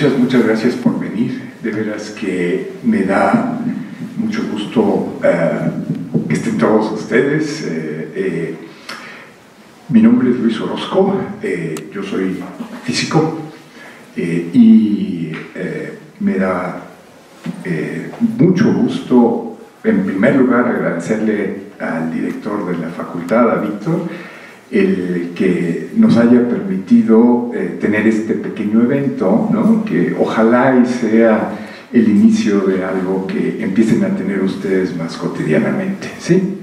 Muchas, muchas gracias por venir. De veras que me da mucho gusto eh, que estén todos ustedes. Eh, eh, mi nombre es Luis Orozco, yo soy físico y me da mucho gusto, en primer lugar, agradecerle al director de la facultad, a Víctor, el que nos haya permitido eh, tener este pequeño evento, ¿no? que ojalá y sea el inicio de algo que empiecen a tener ustedes más cotidianamente. ¿sí?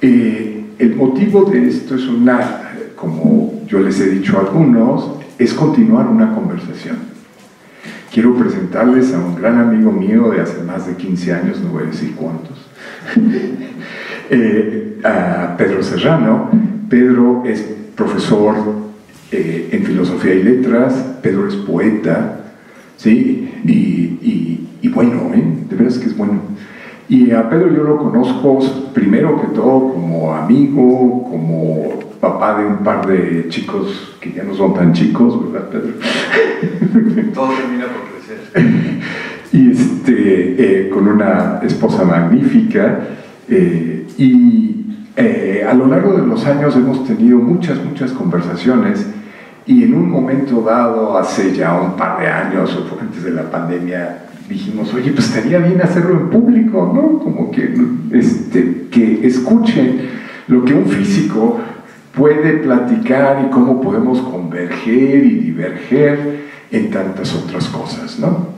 Eh, el motivo de esto es una, como yo les he dicho a algunos, es continuar una conversación. Quiero presentarles a un gran amigo mío de hace más de 15 años, no voy a decir cuántos, eh, a Pedro Serrano, Pedro es profesor eh, en filosofía y letras, Pedro es poeta, ¿sí? Y, bueno, ¿eh? de veras que es bueno. Y a Pedro yo lo conozco primero que todo como amigo, como papá de un par de chicos que ya no son tan chicos, ¿verdad, Pedro? Todo termina por crecer. y este, eh, con una esposa magnífica. y eh, a lo largo de los años hemos tenido muchas, muchas conversaciones y en un momento dado, hace ya un par de años o antes de la pandemia, dijimos, oye, pues estaría bien hacerlo en público, ¿no? Como que, este, que escuchen lo que un físico puede platicar y cómo podemos converger y diverger en tantas otras cosas, ¿no?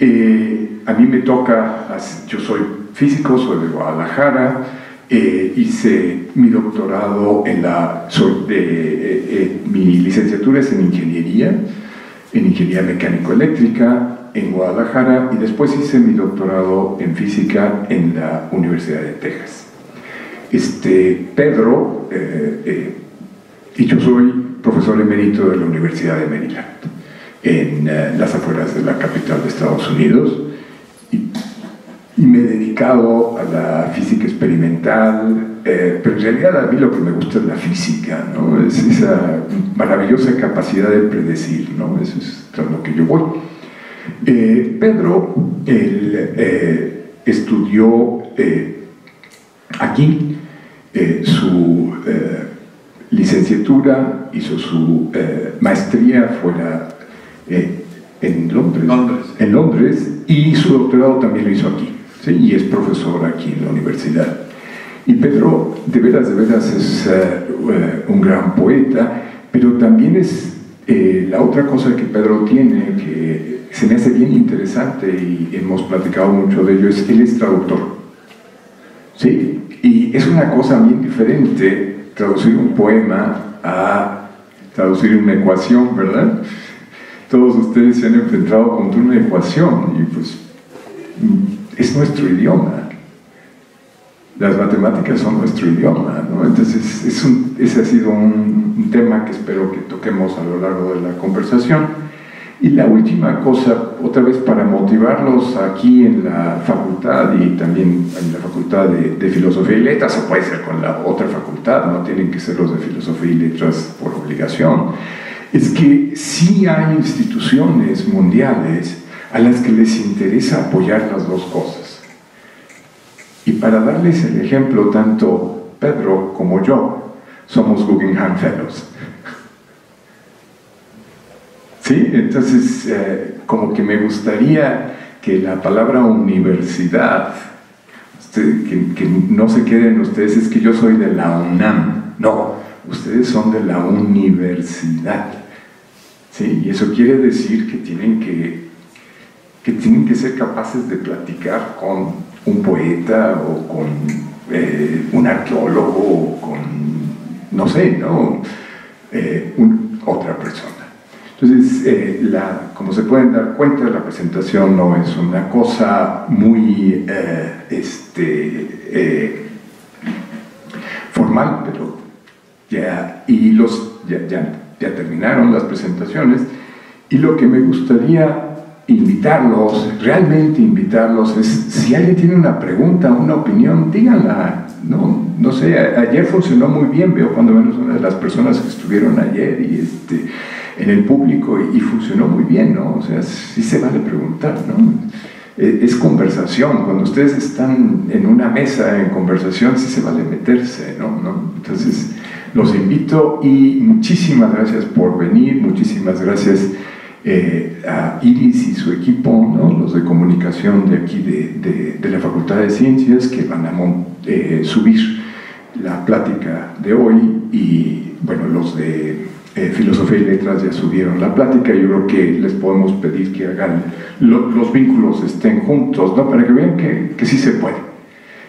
Eh, a mí me toca, yo soy físico, soy de Guadalajara, eh, hice mi doctorado en la... De, eh, eh, mi licenciatura es en ingeniería, en ingeniería mecánico-eléctrica en Guadalajara y después hice mi doctorado en física en la Universidad de Texas. Este, Pedro, y yo soy profesor emérito de la Universidad de Maryland, en las afueras de la capital de Estados Unidos me he dedicado a la física experimental, eh, pero en realidad a mí lo que me gusta es la física, ¿no? es esa maravillosa capacidad de predecir, ¿no? eso es tras lo que yo voy. Eh, Pedro él, eh, estudió aquí su licenciatura, hizo su maestría fuera en Londres, Londres, en Londres y su doctorado también lo hizo aquí y es profesor aquí en la universidad. Y Pedro, de veras, de veras, es eh, eh, un gran poeta, pero también es eh, la otra cosa que Pedro tiene, que se me hace bien interesante y hemos platicado mucho de ello, es él es traductor. ¿Sí? Y es una cosa bien diferente traducir un poema a traducir una ecuación, ¿verdad? Todos ustedes se han enfrentado contra una ecuación y pues es nuestro idioma. Las matemáticas son nuestro idioma, ¿no? Entonces, es ese ha sido un, tema que espero que toquemos a lo largo de la conversación. Y la última cosa, otra vez para motivarlos aquí en la facultad y también en la facultad de, de, Filosofía y Letras, o puede ser con la otra facultad, no tienen que ser los de Filosofía y Letras por obligación, es que sí hay instituciones mundiales a las que les interesa apoyar las dos cosas. Y para darles el ejemplo, tanto Pedro como yo somos Guggenheim Fellows. ¿Sí? Entonces, eh, como que me gustaría que la palabra universidad, que, que no se queden ustedes, es que yo soy de la UNAM. No, ustedes son de la universidad. ¿Sí? Y eso quiere decir que tienen que que tienen que ser capaces de platicar con un poeta o con eh, un arqueólogo o con, no sé, ¿no? Eh, otra persona. Entonces, eh, la, como se pueden dar cuenta, la presentación no es una cosa muy este, formal, pero ya, y los, ya, ya, ya terminaron las presentaciones, y lo que me gustaría invitarlos, realmente invitarlos, es si alguien tiene una pregunta, una opinión, díganla. No, no sé, ayer funcionó muy bien, veo cuando menos una de las personas que estuvieron ayer y este, en el público y, funcionó muy bien, ¿no? O sea, sí se vale preguntar, ¿no? E, es conversación, cuando ustedes están en una mesa en conversación, sí se vale meterse, ¿no? ¿No? Entonces, los invito y muchísimas gracias por venir, muchísimas gracias eh, a Iris y su equipo, ¿no? los de comunicación de aquí de, de, la Facultad de Ciencias, que van a eh, subir la plática de hoy y bueno, los de eh, Filosofía y Letras ya subieron la plática, yo creo que les podemos pedir que hagan, los vínculos estén juntos, ¿no? para que vean que, que sí se puede.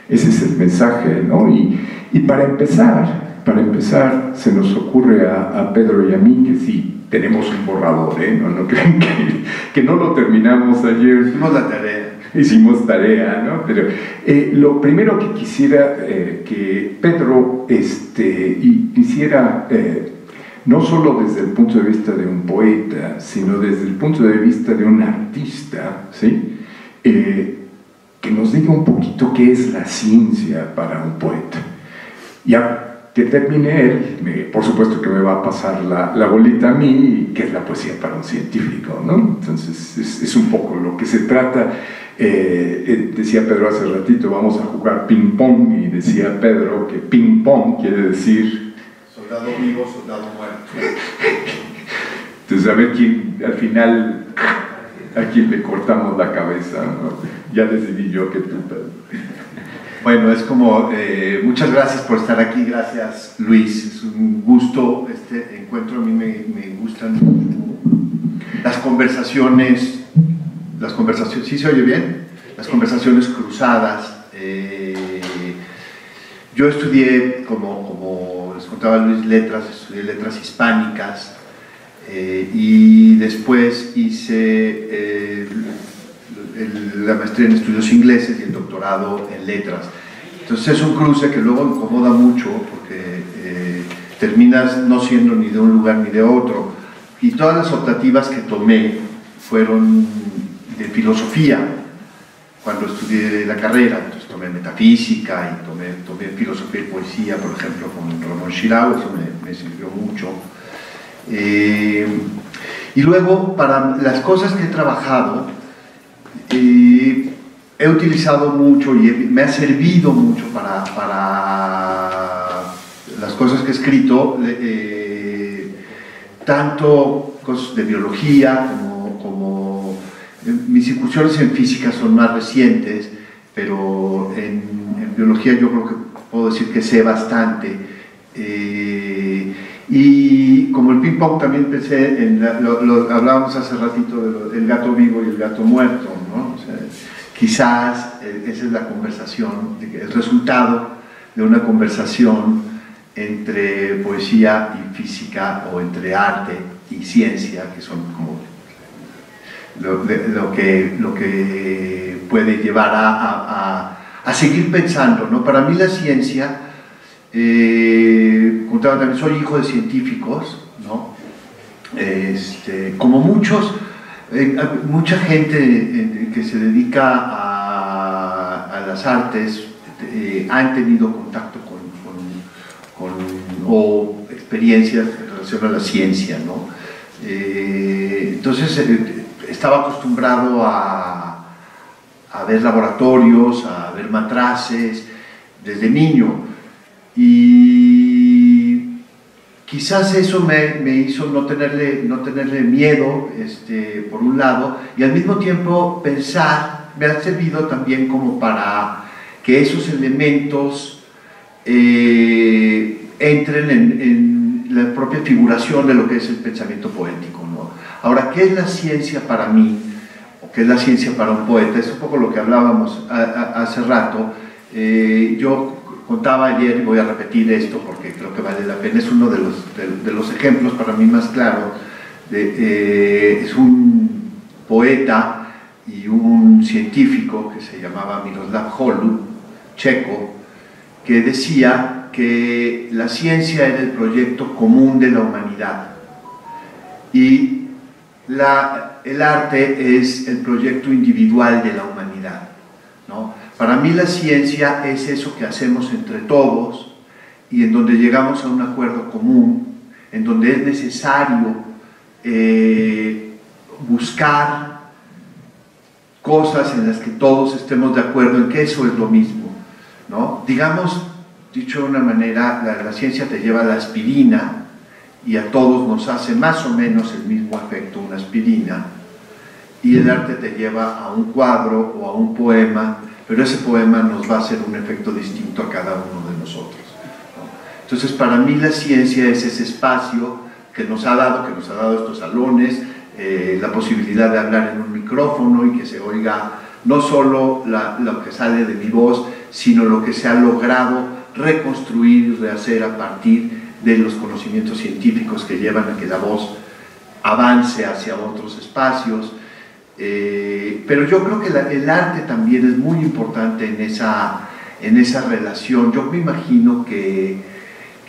Ese es el mensaje, ¿no? Y, y para empezar, para empezar, se nos ocurre a, a Pedro y a mí que sí, tenemos un borrador, ¿eh? No, no crean que, que, no lo terminamos ayer. Hicimos la tarea. Hicimos tarea, ¿no? Pero eh, lo primero que quisiera eh, que Pedro este, hiciera, eh, no solo desde el punto de vista de un poeta, sino desde el punto de vista de un artista, ¿sí? que nos diga un poquito qué es la ciencia para un poeta. Ya que termine él, por supuesto que me va a pasar la, la, bolita a mí, que es la poesía para un científico, ¿no? Entonces es, es un poco lo que se trata. Eh, eh, decía Pedro hace ratito, vamos a jugar ping-pong, y decía Pedro que ping-pong quiere decir... Soldado vivo, soldado muerto. Entonces a ver quién, al final, a quién le cortamos la cabeza, ¿no? Ya decidí yo que tú, Pedro. Bueno, es como, eh, muchas gracias por estar aquí, gracias Luis, es un gusto este encuentro, a mí me, me gustan las conversaciones, las conversaciones, ¿sí se oye bien? Las conversaciones cruzadas. Eh, yo estudié, como, como les contaba Luis, letras, estudié letras hispánicas. Eh, y después hice la maestría en estudios ingleses y el doctorado en letras. Entonces es un cruce que luego incomoda mucho porque eh, terminas no siendo ni de un lugar ni de otro. Y todas las optativas que tomé fueron de filosofía cuando estudié la carrera. Entonces tomé metafísica y tomé, tomé filosofía y poesía, por ejemplo, con Ramón Shirao, eso me, sirvió mucho. Eh, y luego, para las cosas que he trabajado, y he utilizado mucho y me ha servido mucho para, para, las cosas que he escrito, eh, tanto cosas de biología como, eh, mis incursiones en física son más recientes, pero en, biología yo creo que puedo decir que sé bastante. Eh, y como el ping pong también pensé, en lo, hablábamos hace ratito del gato vivo y el gato muerto, ¿no? quizás eh, esa es la conversación, el resultado de una conversación entre poesía y física o entre arte y ciencia, que son como lo, que, lo que puede llevar a, a, seguir pensando. ¿no? Para mí la ciencia eh, también, soy hijo de científicos, ¿no? Este, como muchos, eh, mucha gente eh, que se dedica a, las artes eh, han tenido contacto con, o experiencias en relación a la ciencia, ¿no? entonces estaba acostumbrado a ver laboratorios, a ver matraces desde niño y quizás eso me, me, hizo no tenerle, no tenerle miedo, este, por un lado, y al mismo tiempo pensar, me ha servido también como para que esos elementos eh, entren en, en, la propia figuración de lo que es el pensamiento poético. ¿no? Ahora, ¿qué es la ciencia para mí? ¿O qué es la ciencia para un poeta? Es un poco lo que hablábamos hace rato. Eh, yo contaba ayer, y voy a repetir esto porque creo que vale la pena, es uno de los, ejemplos para mí más claros, eh, es un poeta y un científico que se llamaba Miroslav Holu, checo, que decía que la ciencia era el proyecto común de la humanidad y la, el arte es el proyecto individual de la humanidad. ¿no? Para mí la ciencia es eso que hacemos entre todos y en donde llegamos a un acuerdo común, en donde es necesario eh, buscar cosas en las que todos estemos de acuerdo en que eso es lo mismo. ¿no? Digamos, dicho de una manera, la, la ciencia te lleva a la aspirina y a todos nos hace más o menos el mismo efecto una aspirina y el arte te lleva a un cuadro o a un poema, pero ese poema nos va a hacer un efecto distinto a cada uno de nosotros. Entonces, para mí la ciencia es ese espacio que nos ha dado, que nos ha dado estos salones, eh, la posibilidad de hablar en un micrófono y que se oiga no solo lo que sale de mi voz, sino lo que se ha logrado reconstruir y rehacer a partir de los conocimientos científicos que llevan a que la voz avance hacia otros espacios. Eh, pero yo creo que el arte también es muy importante en esa, en esa relación. Yo me imagino que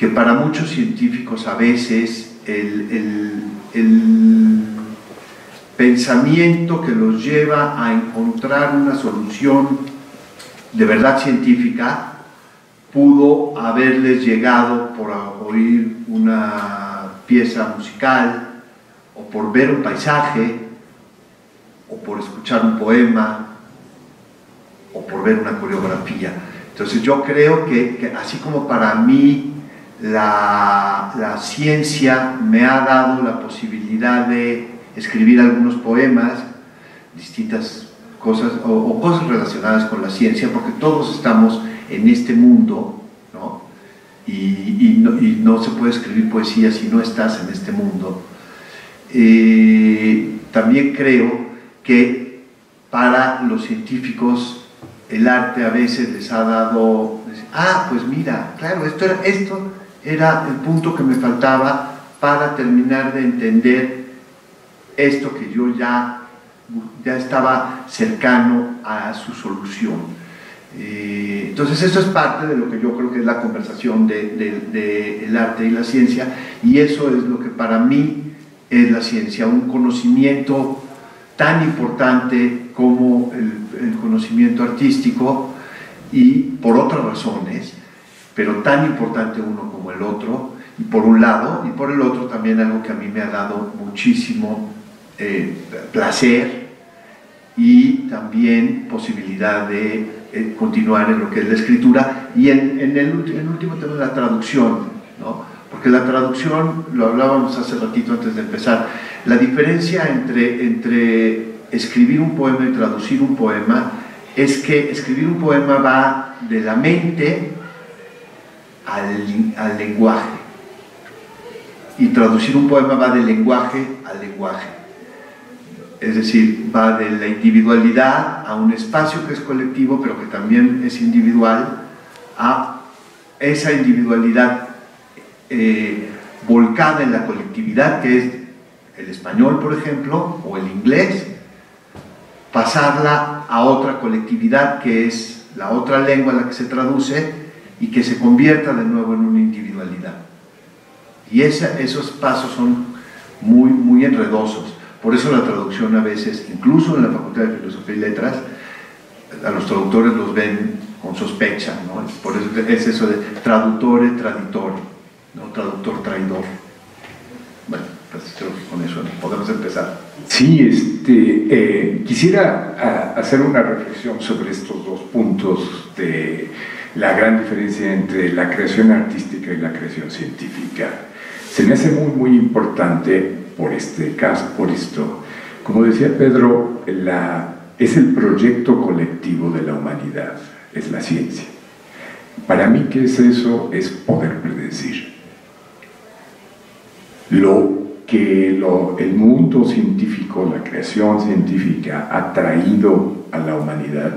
que para muchos científicos a veces el, pensamiento que los lleva a encontrar una solución de verdad científica pudo haberles llegado por oír una pieza musical o por ver un paisaje o por escuchar un poema o por ver una coreografía. Entonces yo creo que así como para mí la, ciencia me ha dado la posibilidad de escribir algunos poemas, distintas cosas o, cosas relacionadas con la ciencia, porque todos estamos en este mundo, ¿no? Y, no, se puede escribir poesía si no estás en este mundo. Eh, también creo que para los científicos el arte a veces les ha dado, ah, pues mira, claro, esto era esto era el punto que me faltaba para terminar de entender esto que yo ya, ya estaba cercano a su solución. Eh, entonces eso es parte de lo que yo creo que es la conversación del de, el arte y la ciencia y eso es lo que para mí es la ciencia, un conocimiento tan importante como el, conocimiento artístico y por otras razones, pero tan importante uno como el otro, y por un lado, y por el otro también algo que a mí me ha dado muchísimo eh, placer y también posibilidad de eh, continuar en lo que es la escritura y en, el, último tema de la traducción. Porque la traducción, lo hablábamos hace ratito antes de empezar, la diferencia entre, entre escribir un poema y traducir un poema es que escribir un poema va de la mente al, lenguaje. Y traducir un poema va del lenguaje al lenguaje. Es decir, va de la individualidad a un espacio que es colectivo, pero que también es individual, a esa individualidad eh, volcada en la colectividad, que es el español, por ejemplo, o el inglés, pasarla a otra colectividad, que es la otra lengua en la que se traduce, y que se convierta de nuevo en una individualidad. Y esos pasos son muy, muy enredosos. Por eso la traducción a veces, incluso en la Facultad de Filosofía y Letras, a los traductores los ven con sospecha, ¿no? Por eso es eso de traductore, traditor, ¿no? traductor, traidor. Bueno, pues creo que con eso podemos empezar. Sí, este, eh, quisiera hacer una reflexión sobre estos dos puntos de la gran diferencia entre la creación artística y la creación científica. Se me hace muy, muy importante por este caso, por esto. Como decía Pedro, es el proyecto colectivo de la humanidad, es la ciencia. Para mí, ¿qué es eso? Es poder predecir. Lo que el mundo científico, la creación científica ha traído a la humanidad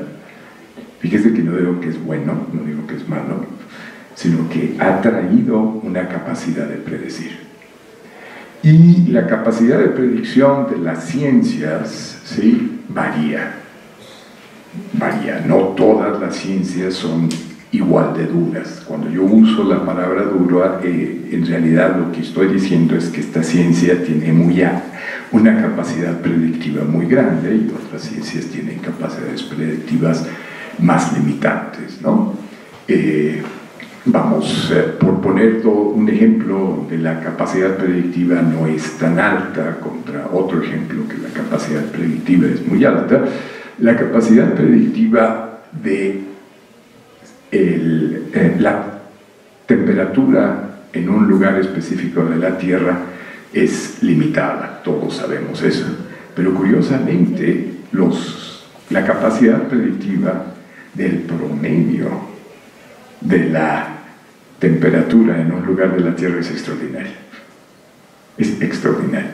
Fíjese que no digo que es bueno, no digo que es malo, sino que ha traído una capacidad de predecir. Y la capacidad de predicción de las ciencias, ¿sí? Varía. Varía. No todas las ciencias son igual de duras. Cuando yo uso la palabra duro, eh, en realidad lo que estoy diciendo es que esta ciencia tiene muy una capacidad predictiva muy grande y otras ciencias tienen capacidades predictivas más limitantes. ¿no? Eh, vamos, eh, por poner un ejemplo de la capacidad predictiva no es tan alta contra otro ejemplo que la capacidad predictiva es muy alta, la capacidad predictiva de eh, la temperatura en un lugar específico de la Tierra es limitada, todos sabemos eso. Pero curiosamente, los, la capacidad predictiva del promedio de la temperatura en un lugar de la Tierra es extraordinaria. Es extraordinaria.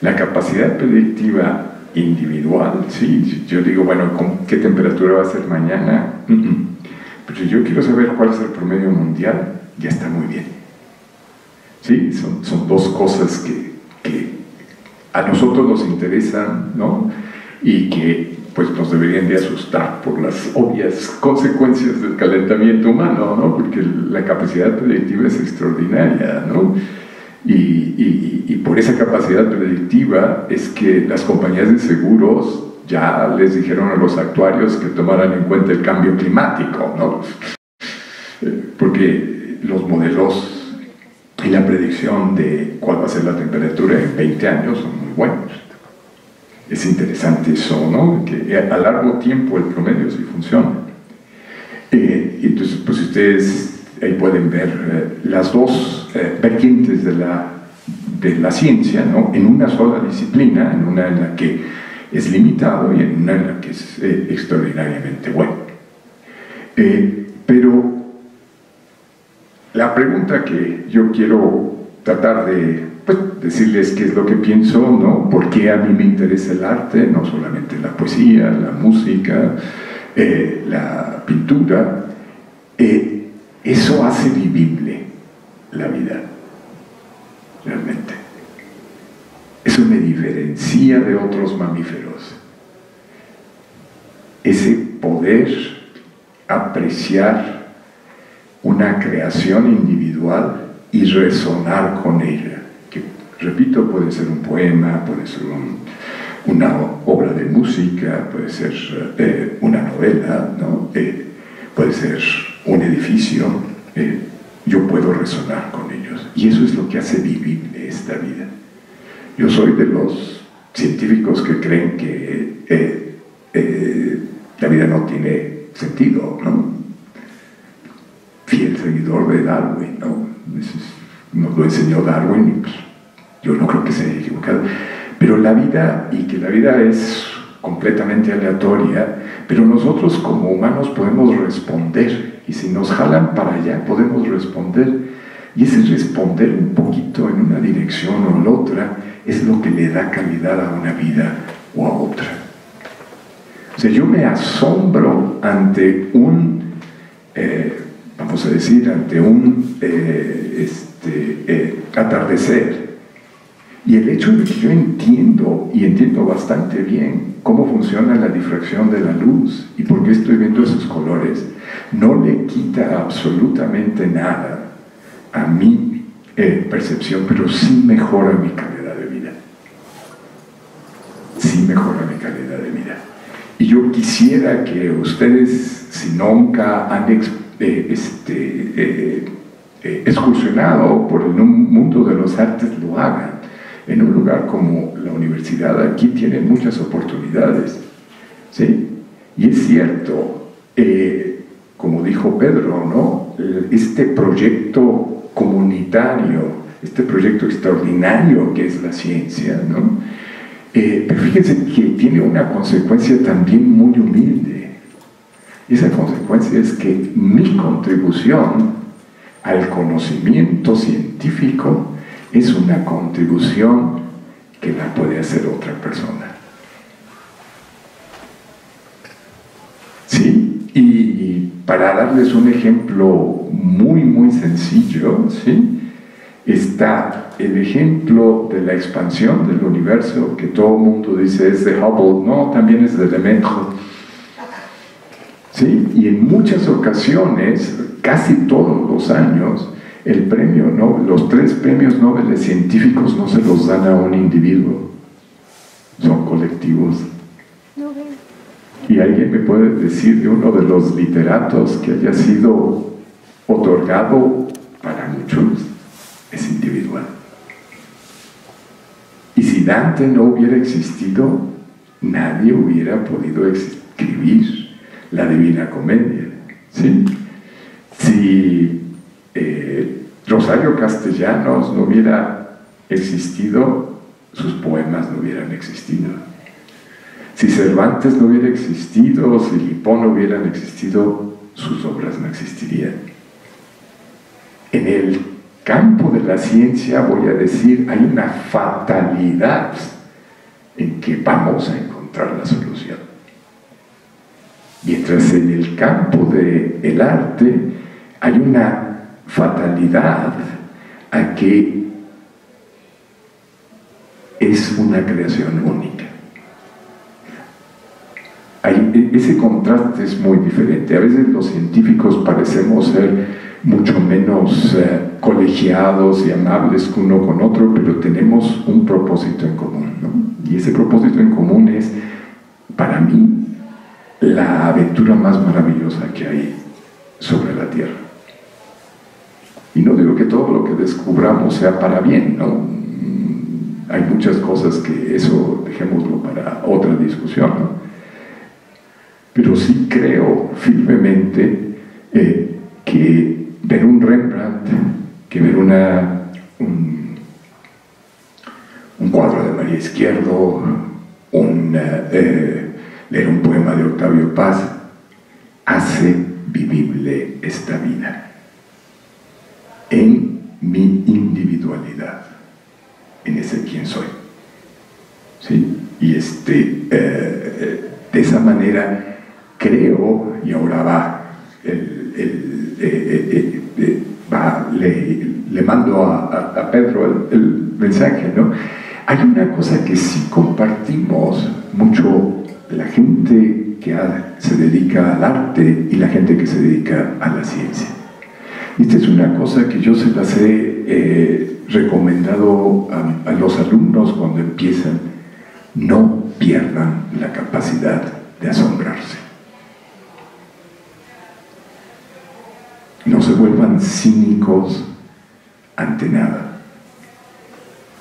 La capacidad predictiva individual, sí, yo digo, bueno, ¿qué temperatura va a ser mañana? Si yo quiero saber cuál es el promedio mundial, ya está muy bien. Sí, son, son dos cosas que, que, a nosotros nos interesan, ¿no? Y que pues nos deberían de asustar por las obvias consecuencias del calentamiento humano, ¿no? Porque la capacidad predictiva es extraordinaria, ¿no? Y, y, y, por esa capacidad predictiva es que las compañías de seguros ya les dijeron a los actuarios que tomaran en cuenta el cambio climático, ¿no? Porque los modelos y la predicción de cuál va a ser la temperatura en 20 años son muy buenos. Es interesante eso, ¿no? Que a largo tiempo el promedio sí funciona. Eh, entonces, pues ustedes ahí pueden ver eh, las dos eh, vertientes de la, de la ciencia, ¿no? En una sola disciplina, en una en la que es limitado y en una en que es extraordinariamente bueno. pero la pregunta que yo quiero tratar de pues, decirles qué es lo que pienso, ¿no? por qué a mí me interesa el arte, no solamente la poesía, la música, eh, la pintura, eh, eso hace vivible la vida, realmente. Eso me diferencia de otros mamíferos. Ese poder apreciar una creación individual y resonar con ella repito, puede ser un poema, puede ser una obra de música, puede ser eh, una novela, ¿no? Eh, puede ser un edificio. Eh, yo puedo resonar con ellos. Y eso es lo que hace vivible esta vida. Yo soy de los científicos que creen que la vida no tiene sentido, ¿no? Fiel seguidor de Darwin, ¿no? Nos lo enseñó Darwin y pues, yo no creo que se haya equivocado. Pero la vida, y que la vida es completamente aleatoria, pero nosotros como humanos podemos responder, y si nos jalan para allá, podemos responder. Y ese responder un poquito en una dirección o en otra es lo que le da calidad a una vida o a otra. O sea, yo me asombro ante un, eh, vamos a decir, ante un eh, este, eh, atardecer y el hecho de que yo entiendo, y entiendo bastante bien, cómo funciona la difracción de la luz y por qué estoy viendo esos colores, no le quita absolutamente nada a mi percepción, pero sí mejora mi calidad mejora mi calidad de vida. Y yo quisiera que ustedes, si nunca han eh, este, eh, excursionado por el mundo de los artes, lo hagan en un lugar como la universidad, aquí tienen muchas oportunidades. ¿sí? Y es cierto, eh, como dijo Pedro, ¿no? este proyecto comunitario, este proyecto extraordinario que es la ciencia, ¿no? Eh, pero fíjense que tiene una consecuencia también muy humilde. Esa consecuencia es que mi contribución al conocimiento científico es una contribución que la puede hacer otra persona. ¿Sí? Y, para darles un ejemplo muy, muy sencillo, ¿sí? Está el ejemplo de la expansión del universo, que todo el mundo dice es de Hubble, no, también es de Lemaitre. ¿Sí? Y en muchas ocasiones, casi todos los años, el premio, los tres premios Nobel científicos no se los dan a un individuo, son colectivos. ¿Y alguien me puede decir de uno de los literatos que haya sido otorgado para muchos es individual. Y si Dante no hubiera existido, nadie hubiera podido escribir la Divina Comedia. Si eh, Rosario Castellanos no hubiera existido, sus poemas no hubieran existido. Si Cervantes no hubiera existido, si Lipón no hubieran existido, sus obras no existirían. En el campo de la ciencia, voy a decir, hay una fatalidad en que vamos a encontrar la solución. Mientras en el campo del arte hay una fatalidad a que es una creación única. Hay, ese contraste es muy diferente. A veces los científicos parecemos ser mucho menos eh, colegiados y amables uno con otro, pero tenemos un propósito en común. ¿no? Y ese propósito en común es, para mí, la aventura más maravillosa que hay sobre la Tierra. Y no digo que todo lo que descubramos sea para bien, ¿no? Mm, hay muchas cosas que eso dejémoslo para otra discusión, ¿no? Pero sí creo firmemente eh, que ver un Rembrandt, que ver una, un, cuadro de María Izquierdo, un, eh, leer un poema de Octavio Paz, hace vivible esta vida en mi individualidad, en ese quién soy. ¿Sí? Y este, eh, de esa manera creo, y ahora va, el, eh, le, mando a, Pedro el, mensaje, ¿no? Hay una cosa que sí compartimos mucho la gente que se dedica al arte y la gente que se dedica a la ciencia. Esta es una cosa que yo se las he eh, recomendado a los alumnos cuando empiezan. No pierdan la capacidad de asombrarse. No se vuelvan cínicos ante nada.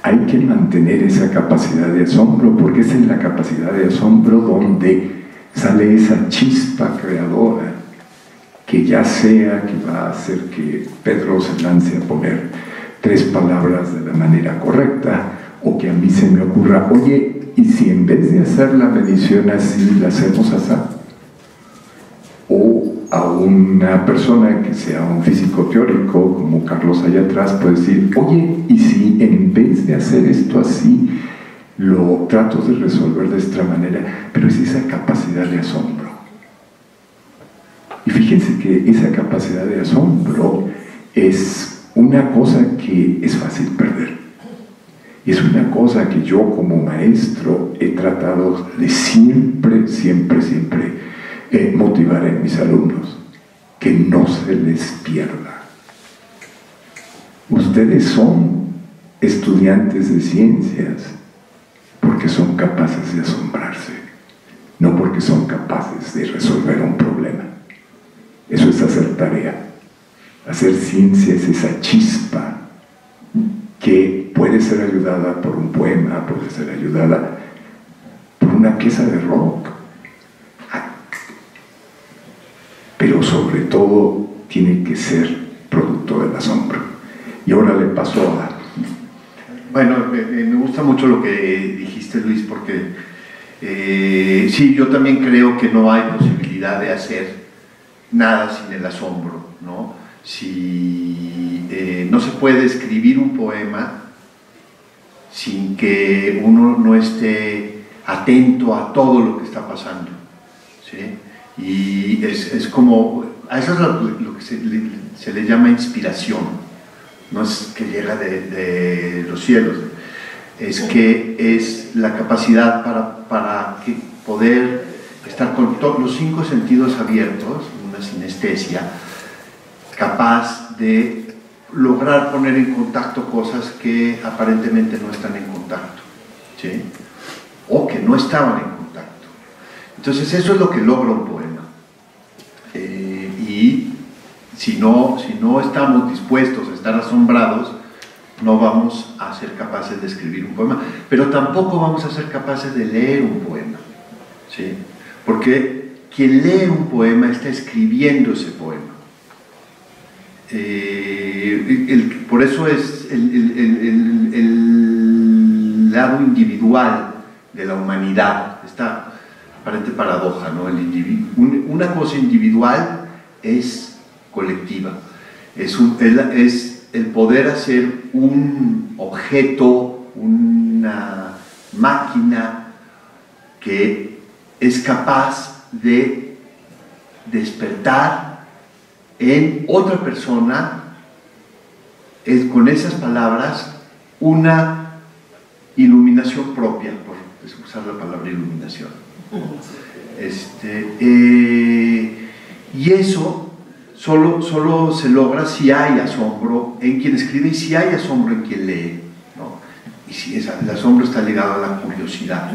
Hay que mantener esa capacidad de asombro porque es en la capacidad de asombro donde sale esa chispa creadora que ya sea que va a hacer que Pedro se lance a poner tres palabras de la manera correcta, o que a mí se me ocurra, oye, ¿y si en vez de hacer la medición así, la hacemos así? O a una persona que sea un físico teórico, como Carlos allá atrás, puede decir, oye, ¿y si en vez de hacer esto así, lo trato de resolver de esta manera? Pero es esa capacidad de asombro. Y fíjense que esa capacidad de asombro es una cosa que es fácil perder. Y es una cosa que yo como maestro he tratado de siempre, siempre, siempre eh, motivar en mis alumnos. Que no se les pierda. Ustedes son estudiantes de ciencias porque son capaces de asombrarse, no porque son capaces de resolver un problema. Eso es hacer tarea. Hacer ciencia es esa chispa que puede ser ayudada por un poema, puede ser ayudada por una pieza de rock. Pero sobre todo tiene que ser producto del asombro. Y ahora le paso a... Bueno, me gusta mucho lo que dijiste Luis, porque eh, sí, yo también creo que no hay posibilidad de hacer nada sin el asombro, ¿no? Si eh, no se puede escribir un poema sin que uno no esté atento a todo lo que está pasando, ¿sí? Y es, es como, a eso es lo, que se le, se le, llama inspiración, no es que llega de, de los cielos, es que es la capacidad para, para que poder estar con todos los cinco sentidos abiertos, sinestesia, capaz de lograr poner en contacto cosas que aparentemente no están en contacto, ¿sí? o que no estaban en contacto. Entonces eso es lo que logra un poema. Eh, y si no, si no estamos dispuestos a estar asombrados, no vamos a ser capaces de escribir un poema, pero tampoco vamos a ser capaces de leer un poema. ¿sí? Porque quien lee un poema está escribiendo ese poema. Eh, por eso es el, lado individual de la humanidad, esta aparente paradoja, ¿no? Una cosa individual es colectiva, es, es el poder hacer un objeto, una máquina que es capaz de despertar en otra persona, es, con esas palabras, una iluminación propia, por usar la palabra iluminación. Este, eh, y eso solo, solo se logra si hay asombro en quien escribe y si hay asombro en quien lee. Y si el asombro está ligado a la curiosidad.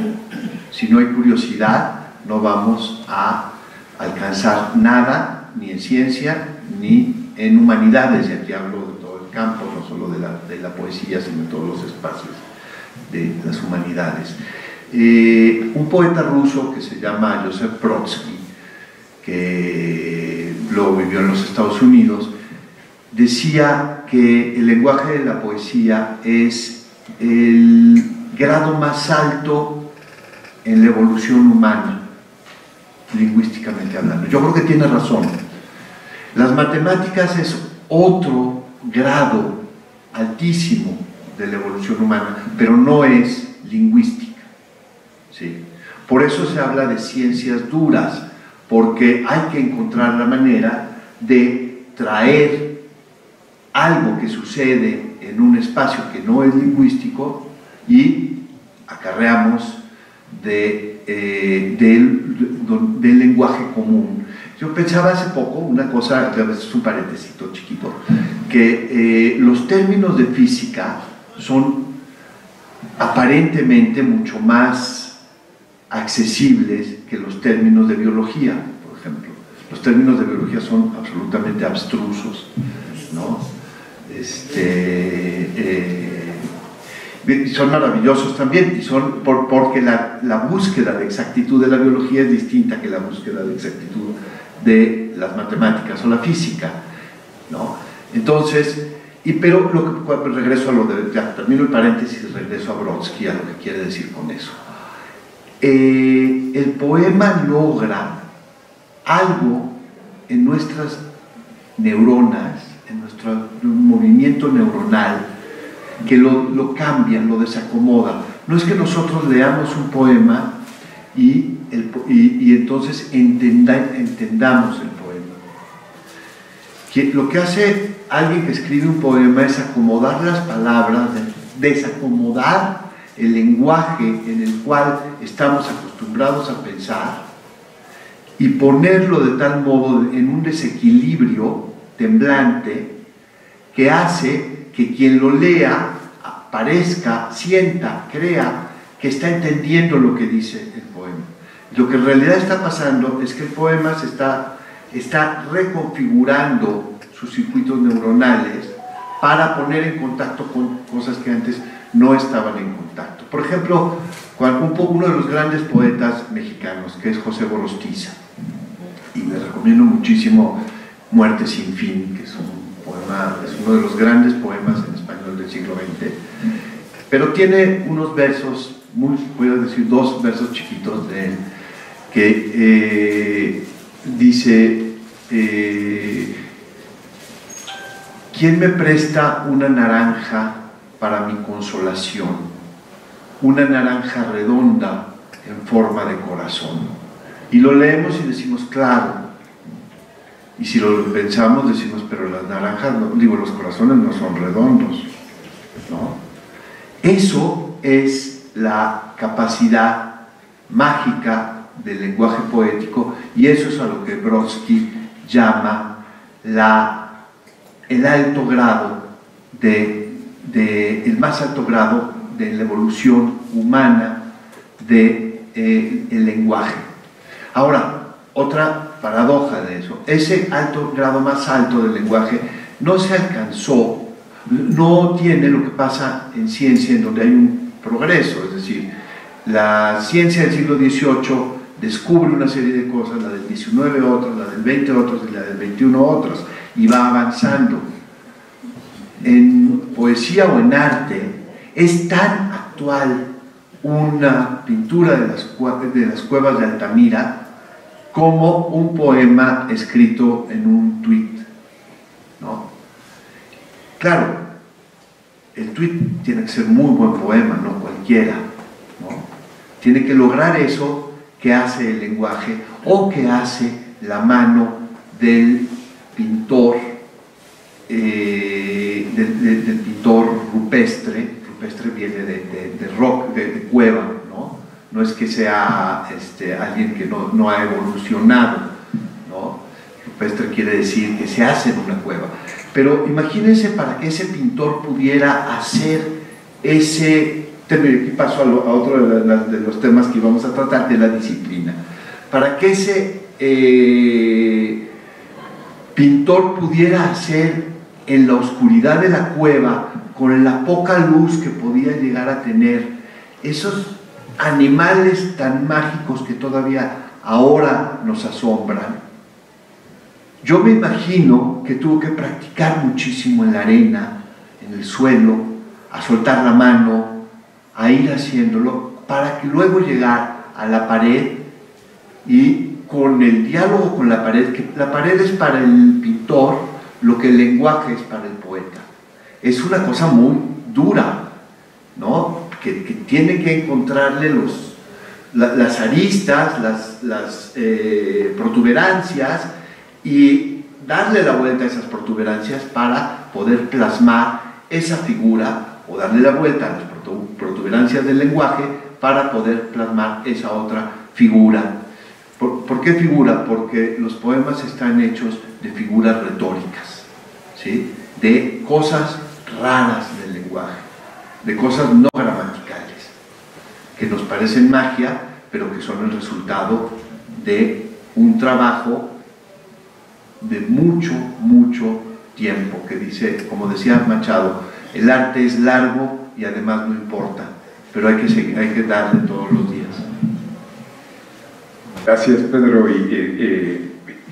Si no hay curiosidad, no vamos a alcanzar nada, ni en ciencia, ni en humanidades, y aquí hablo de todo el campo, no solo de la, de la poesía, sino de todos los espacios de las humanidades. Eh, un poeta ruso que se llama Joseph Brodsky, que luego vivió en los Estados Unidos, decía que el lenguaje de la poesía es el grado más alto en la evolución humana lingüísticamente hablando. Yo creo que tiene razón. Las matemáticas es otro grado altísimo de la evolución humana, pero no es lingüística. ¿Sí? Por eso se habla de ciencias duras, porque hay que encontrar la manera de traer algo que sucede en un espacio que no es lingüístico y acarreamos eh, del, lenguaje común. Yo pensaba hace poco, una cosa, es un paréntesis chiquito, que eh, los términos de física son aparentemente mucho más accesibles que los términos de biología, por ejemplo. Los términos de biología son absolutamente abstrusos, ¿no? Este, eh, son maravillosos también, y son porque la, la, búsqueda de exactitud de la biología es distinta que la búsqueda de exactitud de las matemáticas o la física, ¿no? Entonces, y, pero lo que, regreso a lo de, ya termino el paréntesis, regreso a Brodsky, a lo que quiere decir con eso. Eh, el poema logra algo en nuestras neuronas, en nuestro movimiento neuronal, que lo, cambian, lo desacomoda. No es que nosotros leamos un poema y, entonces entendamos el poema. Lo que hace alguien que escribe un poema es acomodar las palabras, desacomodar el lenguaje en el cual estamos acostumbrados a pensar y ponerlo de tal modo en un desequilibrio temblante que hace que quien lo lea parezca, sienta, crea que está entendiendo lo que dice el poema. Lo que en realidad está pasando es que el poema se está, está reconfigurando sus circuitos neuronales para poner en contacto con cosas que antes no estaban en contacto. Por ejemplo, uno de los grandes poetas mexicanos, que es José Borostiza, y le recomiendo muchísimo Muerte sin fin, que es, un poema, es uno de los grandes poemas en español del siglo XX, pero tiene unos versos, muy, puedo decir dos versos chiquitos de él, que eh, dice, eh, ¿quién me presta una naranja para mi consolación? Una naranja redonda en forma de corazón. Y lo leemos y decimos, claro, y si lo pensamos, decimos, pero las naranjas, digo, los corazones no son redondos. ¿no? Eso es la capacidad mágica del lenguaje poético y eso es a lo que Brodsky llama la, el alto grado de, el más alto grado de la evolución humana del de, eh, lenguaje. Ahora, otra paradoja de eso. Ese alto grado más alto del lenguaje no se alcanzó, no tiene lo que pasa en ciencia en donde hay un progreso, es decir, la ciencia del siglo XVIII descubre una serie de cosas, la del XIX otras, la del XX otras y la del XXI otras, y va avanzando. En poesía o en arte es tan actual una pintura de las, cuevas de Altamira como un poema escrito en un tuit. ¿no? Claro, el tuit tiene que ser muy buen poema, no cualquiera. Tiene que lograr eso que hace el lenguaje o que hace la mano del pintor, eh, del, pintor rupestre, rupestre viene de, rock, de, cueva, ¿no? No es que sea este, alguien que no, ha evolucionado, ¿no? Rupestre quiere decir que se hace en una cueva. Pero imagínense para que ese pintor pudiera hacer ese, aquí paso a, otro de, los temas que íbamos a tratar, de la disciplina, para que ese eh, pintor pudiera hacer en la oscuridad de la cueva, con la poca luz que podía llegar a tener, esos animales tan mágicos que todavía ahora nos asombran, yo me imagino que tuvo que practicar muchísimo en la arena, en el suelo, a soltar la mano, a ir haciéndolo, para que luego llegar a la pared y con el diálogo con la pared, que la pared es para el pintor lo que el lenguaje es para el poeta. Es una cosa muy dura, ¿no? Que, tiene que encontrarle los, las aristas, las, eh, protuberancias, y darle la vuelta a esas protuberancias para poder plasmar esa figura o darle la vuelta a las protuberancias del lenguaje para poder plasmar esa otra figura. ¿Por, qué figura? Porque los poemas están hechos de figuras retóricas, ¿sí? De cosas raras del lenguaje, de cosas no gramaticales, que nos parecen magia, pero que son el resultado de un trabajo de mucho, mucho tiempo, que dice, como decía Machado, el arte es largo y además no importa, pero hay que, hay que darle todos los días. Gracias Pedro, y eh, eh,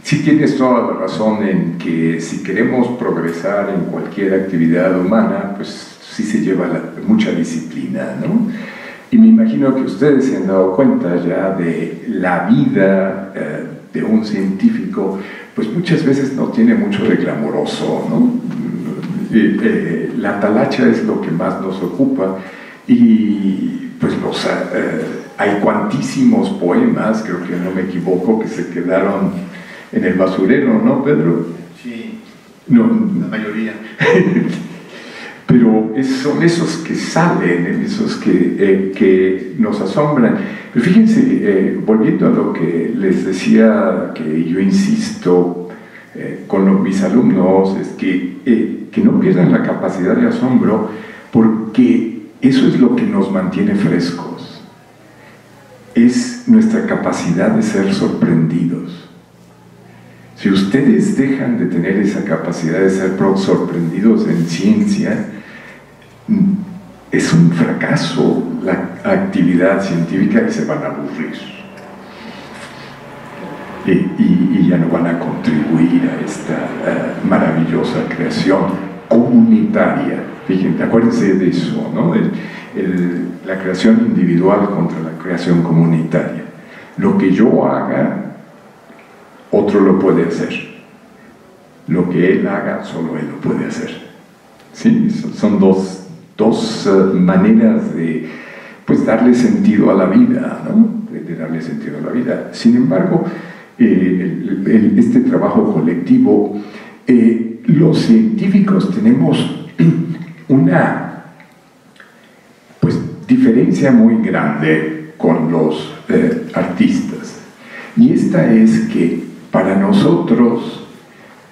sí tienes toda la razón en que si queremos progresar en cualquier actividad humana, pues sí se lleva mucha disciplina, ¿no? Y me imagino que ustedes se han dado cuenta ya de la vida eh, de un científico, pues muchas veces no tiene mucho de glamoroso, ¿no? Eh, la talacha es lo que más nos ocupa y pues los, eh, hay cuantísimos poemas, creo que no me equivoco, que se quedaron en el basurero, ¿no, Pedro? Sí, no, la mayoría. pero son esos que salen, esos que, eh, que nos asombran. Pero fíjense, eh, volviendo a lo que les decía, que yo insisto eh, con mis alumnos, es que, que no pierdan la capacidad de asombro, porque eso es lo que nos mantiene frescos. Es nuestra capacidad de ser sorprendidos. Si ustedes dejan de tener esa capacidad de ser sorprendidos en ciencia, es un fracaso la actividad científica y se van a aburrir. Y, ya no van a contribuir a esta eh, maravillosa creación comunitaria. Fíjense, acuérdense de eso, ¿no? la creación individual contra la creación comunitaria. Lo que yo haga, otro lo puede hacer. Lo que él haga, solo él lo puede hacer. ¿Sí? Son dos dos eh, maneras de pues darle sentido a la vida, ¿no? de, darle sentido a la vida. Sin embargo, eh, este trabajo colectivo, eh, los científicos tenemos una pues, diferencia muy grande con los artistas. Y esta es que para nosotros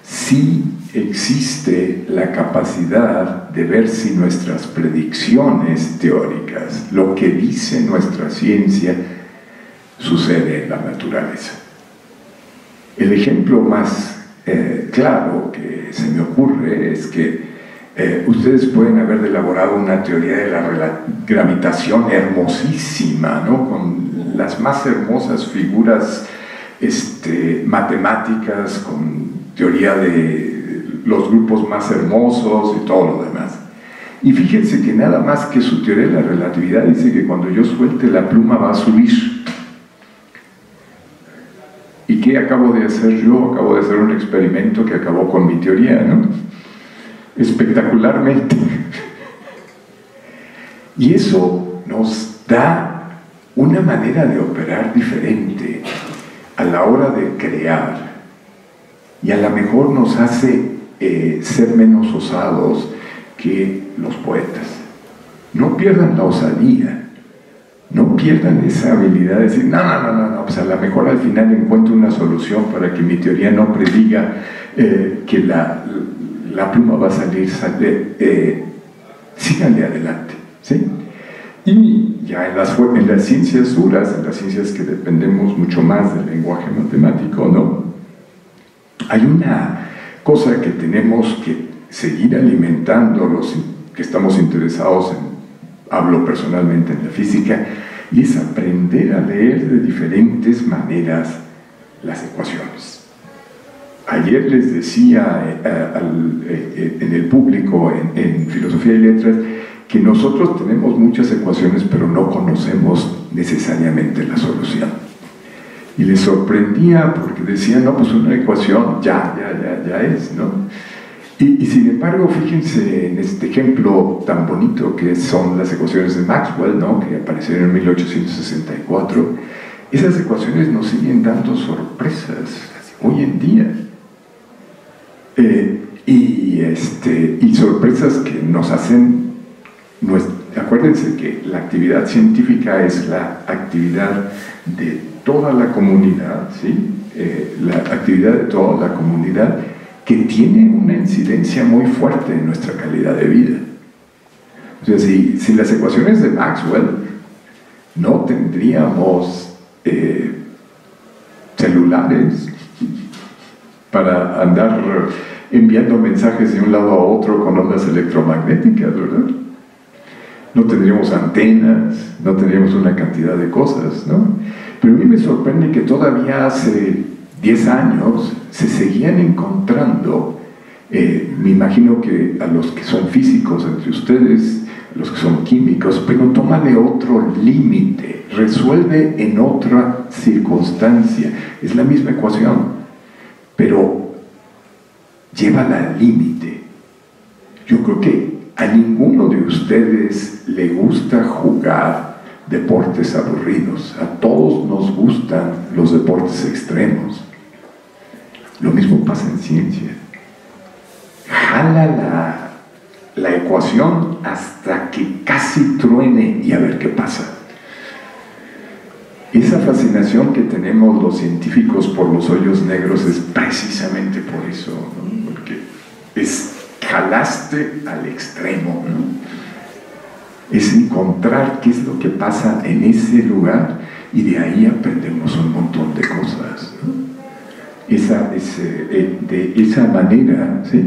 sí existe la capacidad de ver si nuestras predicciones teóricas, lo que dice nuestra ciencia, sucede en la naturaleza. El ejemplo más eh, claro que se me ocurre es que eh, ustedes pueden haber elaborado una teoría de la gravitación hermosísima, ¿no? con las más hermosas figuras este, matemáticas, con teoría de los grupos más hermosos y todo lo demás. Y fíjense que nada más que su teoría de la relatividad dice que cuando yo suelte la pluma va a subir. ¿Y qué acabo de hacer yo? Acabo de hacer un experimento que acabó con mi teoría, ¿no? Espectacularmente. Y eso nos da una manera de operar diferente a la hora de crear. Y a lo mejor nos hace eh, ser menos osados que los poetas. No pierdan la osadía no pierdan esa habilidad de decir, no, no, no, no, pues a lo mejor al final encuentro una solución para que mi teoría no prediga eh, que la, pluma va a salir, sale, eh, síganle adelante, ¿sí? Y ya en las, en las ciencias duras, en las ciencias que dependemos mucho más del lenguaje matemático, ¿no? Hay una cosa que tenemos que seguir alimentando los que estamos interesados en hablo personalmente en la física, y es aprender a leer de diferentes maneras las ecuaciones. Ayer les decía eh, eh, eh, en el público, en, Filosofía y Letras, que nosotros tenemos muchas ecuaciones, pero no conocemos necesariamente la solución. Y les sorprendía porque decían, no, pues una ecuación ya, ya, ya, ya es, ¿no? Y, sin embargo, fíjense en este ejemplo tan bonito que son las ecuaciones de Maxwell, ¿no? que aparecieron en 1864. Esas ecuaciones nos siguen dando sorpresas hoy en día. Eh, y, este, y sorpresas que nos hacen, acuérdense que la actividad científica es la actividad de toda la comunidad, ¿sí? Eh, la actividad de toda la comunidad que tiene una incidencia muy fuerte en nuestra calidad de vida. O sea, si, las ecuaciones de Maxwell no tendríamos eh, celulares para andar enviando mensajes de un lado a otro con ondas electromagnéticas, ¿verdad? No tendríamos antenas, no tendríamos una cantidad de cosas, ¿no? Pero a mí me sorprende que todavía hace 10 años se seguían encontrando, eh, me imagino que a los que son físicos entre ustedes, a los que son químicos, pero tómale otro límite, resuelve en otra circunstancia, es la misma ecuación, pero llévala al límite. Yo creo que a ninguno de ustedes le gusta jugar deportes aburridos, a todos nos gustan los deportes extremos. Lo mismo pasa en ciencia. Jala la, la ecuación hasta que casi truene y a ver qué pasa. Esa fascinación que tenemos los científicos por los hoyos negros es precisamente por eso, porque es jalaste al extremo, es encontrar qué es lo que pasa en ese lugar y de ahí aprendemos un montón de cosas esa, eh, de esa manera. ¿sí?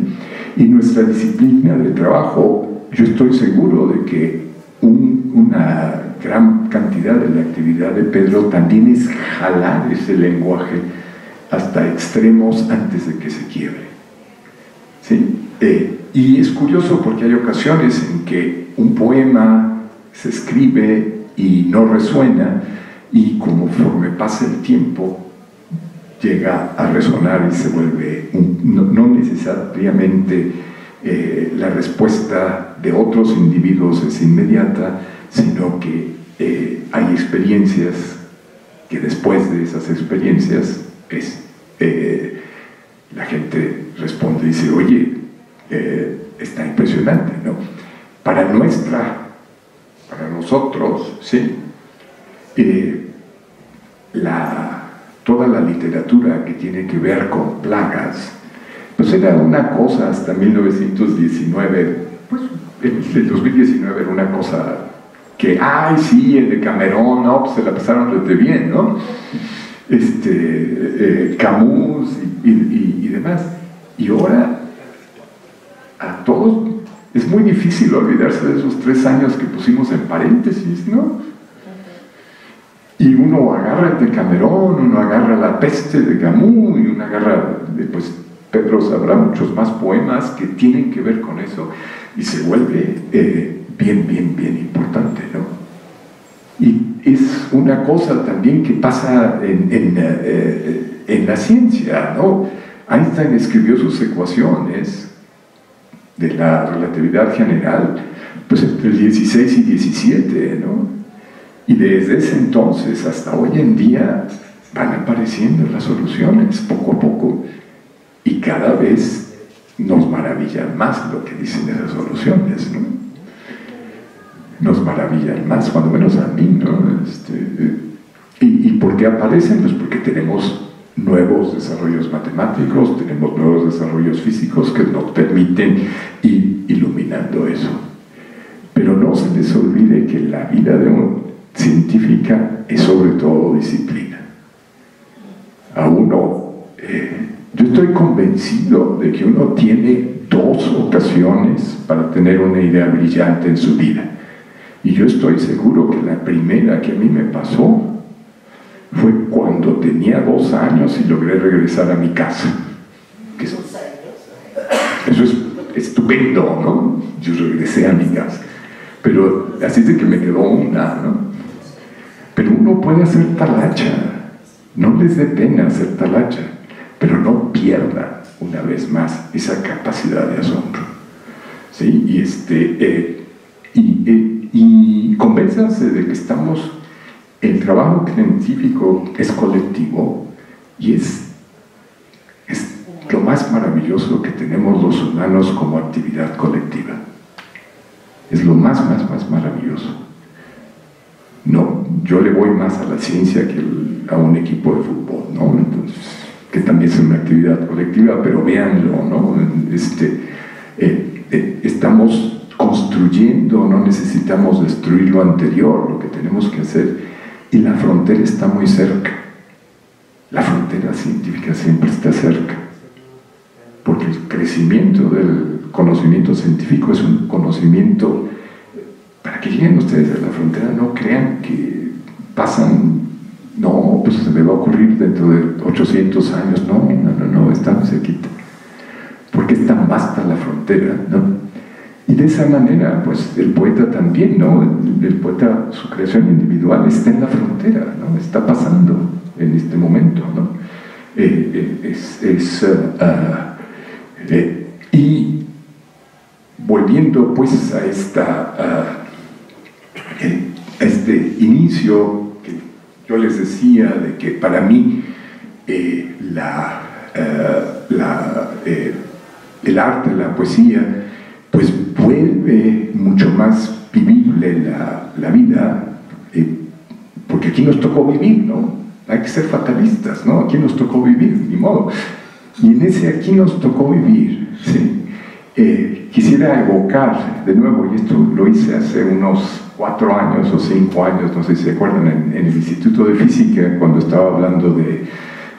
Y nuestra disciplina de trabajo, yo estoy seguro de que una gran cantidad de la actividad de Pedro también es jalar ese lenguaje hasta extremos antes de que se quiebre. ¿sí? Eh, y es curioso porque hay ocasiones en que un poema se escribe y no resuena y conforme pasa el tiempo llega a resonar y se vuelve, no, necesariamente eh, la respuesta de otros individuos es inmediata, sino que eh, hay experiencias que después de esas experiencias es, eh, la gente responde y dice, oye, está impresionante, ¿no? Para nuestra, para nosotros, sí, la toda la literatura que tiene que ver con plagas, pues era una cosa hasta 1919, pues el 2019 era una cosa que, ay, sí, el de Camerón, no, pues se la pasaron desde bien, ¿no? este, eh, Camus y, demás. Y ahora, a todos, es muy difícil olvidarse de esos tres años que pusimos en paréntesis, ¿no? Y uno agarra el de Camerón, uno agarra la peste de Camus, y uno agarra, pues Pedro sabrá muchos más poemas que tienen que ver con eso, y se vuelve eh, bien, bien, bien importante, ¿no? Y es una cosa también que pasa en, eh, en, la ciencia, ¿no? Einstein escribió sus ecuaciones de la relatividad general, pues entre el 16 y 17, ¿no? Y desde ese entonces hasta hoy en día van apareciendo las soluciones poco a poco y cada vez nos maravillan más lo que dicen esas soluciones, ¿no? Nos maravillan más, cuando menos a mí, ¿no? Este, ¿y, ¿Y por qué aparecen? Pues porque tenemos nuevos desarrollos matemáticos, tenemos nuevos desarrollos físicos que nos permiten ir iluminando eso. Pero no se les olvide que la vida de un científica es sobre todo disciplina. A uno, eh, yo estoy convencido de que uno tiene dos ocasiones para tener una idea brillante en su vida. Y yo estoy seguro que la primera que a mí me pasó fue cuando tenía dos años y logré regresar a mi casa. Eso es estupendo, ¿no? Yo regresé a mi casa. Pero así es de que me quedó una, ¿no? Pero uno puede hacer talacha, no les dé pena hacer talacha, pero no pierda una vez más esa capacidad de asombro. ¿Sí? Y, este, eh, y, eh, y convénzanse de que estamos, el trabajo científico es colectivo y es, lo más maravilloso que tenemos los humanos como actividad colectiva. Es lo más, más, más maravilloso. No, yo le voy más a la ciencia que a un equipo de fútbol, ¿no? Entonces, que también es una actividad colectiva, pero véanlo, ¿no? Este, eh, eh, estamos construyendo, no necesitamos destruir lo anterior, lo que tenemos que hacer, y la frontera está muy cerca. La frontera científica siempre está cerca, porque el crecimiento del conocimiento científico es un conocimiento para que lleguen ustedes a la frontera, no crean que pasan, no, pues se me va a ocurrir dentro de 800 años, no, no, no, no, está cerquita. Porque es tan vasta la frontera, ¿no? Y de esa manera, pues el poeta también, ¿no? El, poeta, su creación individual está en la frontera, ¿no? Está pasando en este momento, ¿no? Eh, eh, es, es eh, y volviendo pues a esta uh, este inicio que yo les decía de que para mí la, eh, el arte, la poesía, vuelve mucho más vivible la, la vida, porque aquí nos tocó vivir, ¿no? Hay que ser fatalistas, ¿no? Aquí nos tocó vivir, ni modo. Y en ese aquí nos tocó vivir, ¿sí? quisiera evocar de nuevo, y esto lo hice hace unos cuatro años o cinco años, no sé si se acuerdan, en, el Instituto de Física, cuando estaba hablando de,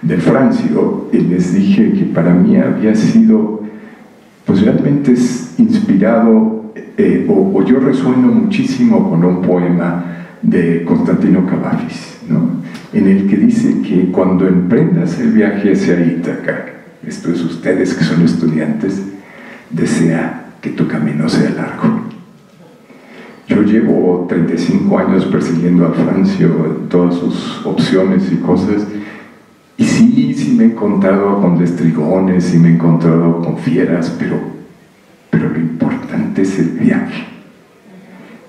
del Francio, les dije que para mí había sido, pues realmente es inspirado, eh, o, yo resueno muchísimo con un poema de Constantino Cavafis, ¿no? en el que dice que cuando emprendas el viaje hacia Ítaca, esto es ustedes que son estudiantes, desea que tu camino sea largo yo llevo 35 años persiguiendo a Francio en todas sus opciones y cosas, sí, sí me he encontrado con destrigones, sí me he encontrado con fieras, pero, pero lo importante es el viaje.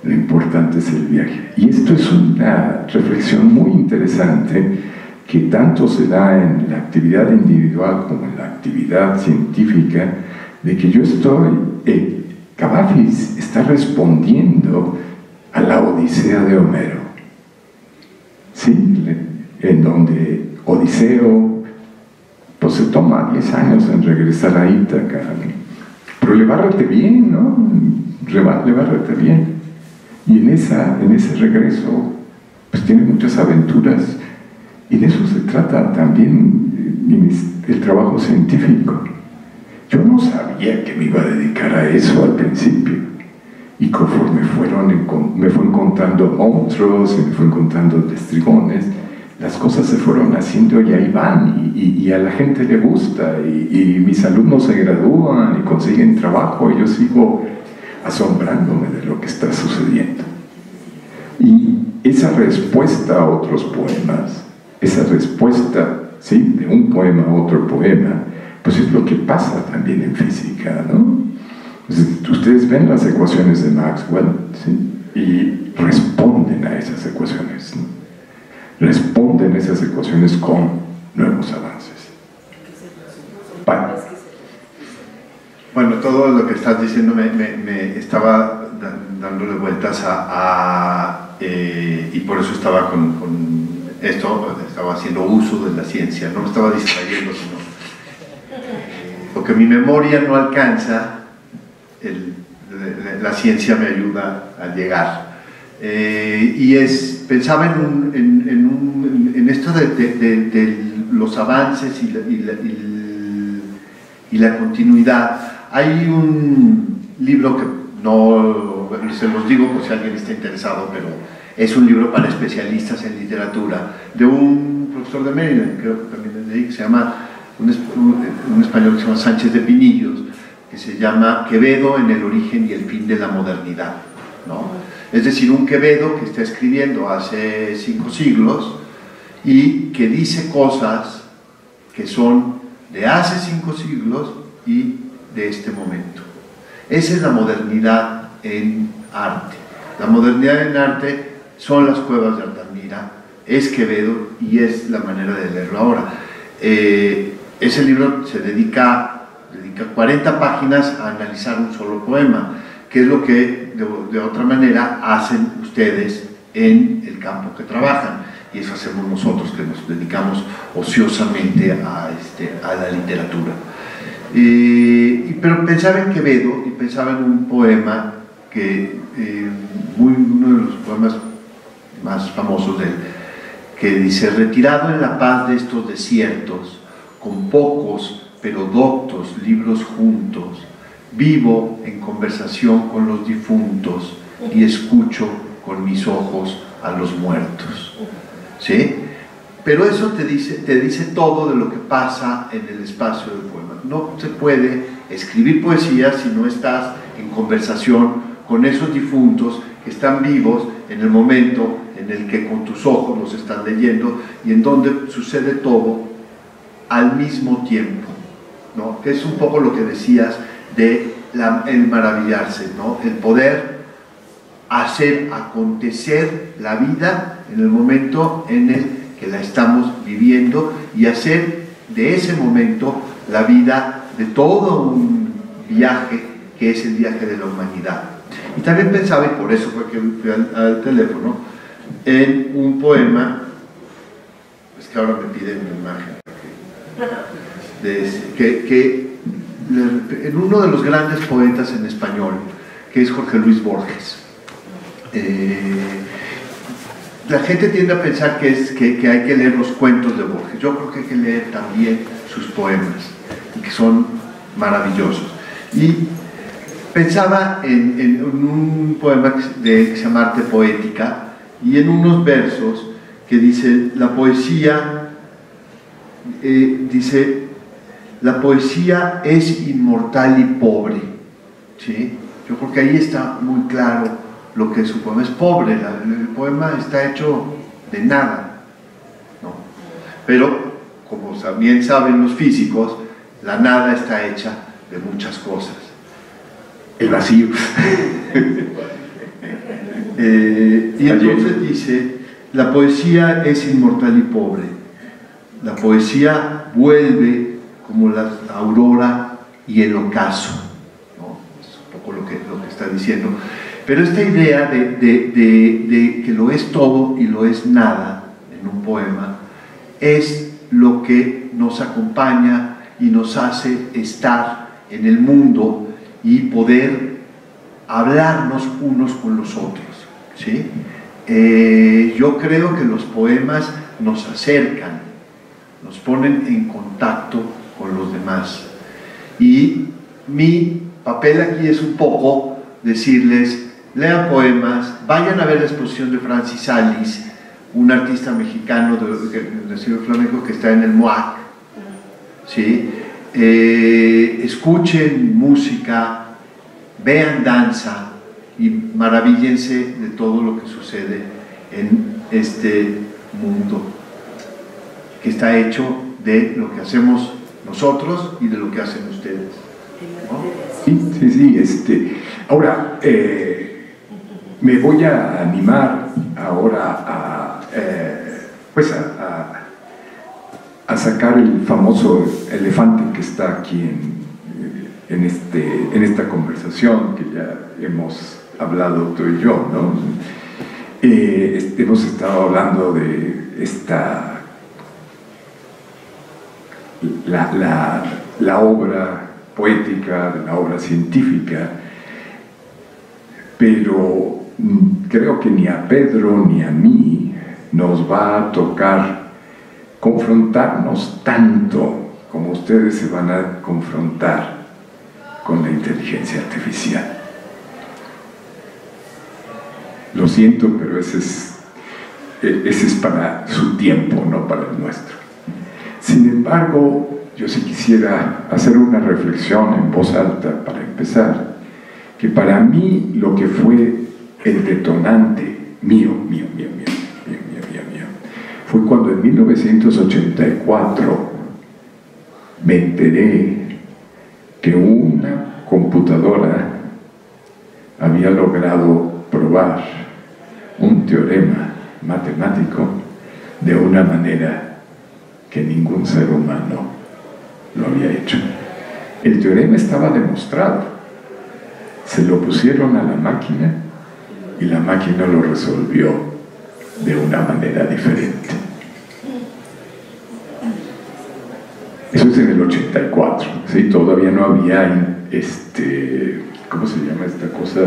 Lo importante es el viaje. Y esto es una reflexión muy interesante que tanto se da en la actividad individual como en la actividad científica, de que yo estoy eh, Cavafis está respondiendo a la Odisea de Homero, ¿sí? en donde Odiseo pues se toma 10 años en regresar a Ítaca, pero le va bien, ¿no? Le va, le bien. Y en, esa, en ese regreso, pues tiene muchas aventuras Y de eso se trata también eh, el trabajo científico. Yo no sabía que me iba a dedicar a eso al principio. Y conforme fueron, me fue encontrando monstruos, me fue encontrando destrigones, las cosas se fueron haciendo y ahí van, y, a la gente le gusta, y, mis alumnos se gradúan y consiguen trabajo, y yo sigo asombrándome de lo que está sucediendo. Y esa respuesta a otros poemas, esa respuesta ¿sí? de un poema a otro poema, pues es lo que pasa también en física, ¿no? ustedes ven las ecuaciones de Maxwell ¿sí? y responden a esas ecuaciones. Responden esas ecuaciones con nuevos avances. Bueno, todo lo que estás diciendo me, estaba dándole vueltas a, eh, y por eso estaba con, con, esto, estaba haciendo uso de la ciencia, no me estaba distrayendo, sino lo que mi memoria no alcanza, la ciencia me ayuda a llegar. Eh, y es, pensaba en, un, en, en, esto de, de, los avances y la, y, y la, continuidad. Hay un libro que no se los digo por si alguien está interesado, pero es un libro para especialistas en literatura de un profesor de Maryland, creo que también de ahí, que se llama, un, un español que se llama Sánchez de Pinillos, que se llama Quevedo en el origen y el fin de la modernidad. ¿no? Es decir, un Quevedo que está escribiendo hace cinco siglos y que dice cosas que son de hace cinco siglos y de este momento. Esa es la modernidad en arte. La modernidad en arte son las cuevas de Altamira, es Quevedo y es la manera de leerlo ahora. Eh, ese libro se dedica, dedica 40 páginas a analizar un solo poema qué es lo que de, otra manera hacen ustedes en el campo que trabajan. Y eso hacemos nosotros que nos dedicamos ociosamente a, este, a la literatura. pero pensaba en Quevedo y pensaba en un poema que, eh, muy, uno de los poemas más famosos de él, que dice, retirado en la paz de estos desiertos, con pocos pero doctos libros juntos, vivo en conversación con los difuntos y escucho con mis ojos a los muertos. ¿Sí? Pero eso te dice, te dice todo de lo que pasa en el espacio del poema. No se puede escribir poesía si no estás en conversación con esos difuntos que están vivos en el momento en el que con tus ojos los estás leyendo y en donde sucede todo al mismo tiempo. ¿no? Que es un poco lo que decías de el maravillarse, ¿no? el poder hacer acontecer la vida en el momento en el que la estamos viviendo y hacer de ese momento la vida de todo un viaje que es el viaje de la humanidad. Y también pensaba, y por eso fue que fui al, teléfono, en un poema, es que ahora me piden una imagen, que, que en uno de los grandes poetas en español, que es Jorge Luis Borges. Eh, la gente tiende a pensar que, es, que, hay que leer los cuentos de Borges. Yo creo que hay que leer también sus poemas, que son maravillosos. Y pensaba en, un poema de, que Poética y en unos versos que dice, la poesía, eh, dice, la poesía es inmortal y pobre. ¿sí? Yo creo que ahí está muy claro lo que es un poema. Es pobre, el poema está hecho de nada. ¿no? Pero, como también saben los físicos, la nada está hecha de muchas cosas. El vacío. Eh, y entonces dice, la poesía es inmortal y pobre. La poesía vuelve como la aurora y el ocaso. Es un poco lo que, lo que está diciendo. Pero esta idea de, de, que lo es todo y lo es nada en un poema es lo que nos acompaña y nos hace estar en el mundo y poder hablarnos unos con los otros. ¿sí? Eh, yo creo que los poemas nos acercan, nos ponen en contacto con los demás. Y mi papel aquí es un poco decirles, lean poemas, vayan a ver la exposición de Francis Alice, un artista mexicano de, estilo flamenco que está en el MOAC, ¿sí? Eh, escuchen música, vean danza y maravíllense de todo lo que sucede en este mundo que está hecho de lo que hacemos nosotros y de lo que hacen ustedes. Sí, sí, sí. Este, ahora, eh, me voy a animar ahora a, eh, pues a, a, sacar el famoso elefante que está aquí en, en, este, en esta conversación que ya hemos hablado tú y yo, ¿no? Eh, hemos estado hablando de esta la, la, obra poética, de la obra científica, pero creo que ni a Pedro ni a mí nos va a tocar confrontarnos tanto como ustedes se van a confrontar con la inteligencia artificial. Lo siento, pero ese es, e, ese es para su tiempo, no para el nuestro. Sin embargo, yo sí quisiera hacer una reflexión en voz alta para empezar, que para mí lo que fue el detonante mío, mío, mío, mío, mío, mío, mío, mío, fue cuando en 1984 me enteré que una computadora había logrado probar un teorema matemático de una manera que ningún ser humano lo había hecho. El teorema estaba demostrado. Se lo pusieron a la máquina y la máquina lo resolvió de una manera diferente. Eso es en el 84, ¿sí? todavía no había este, ¿cómo se llama esta cosa?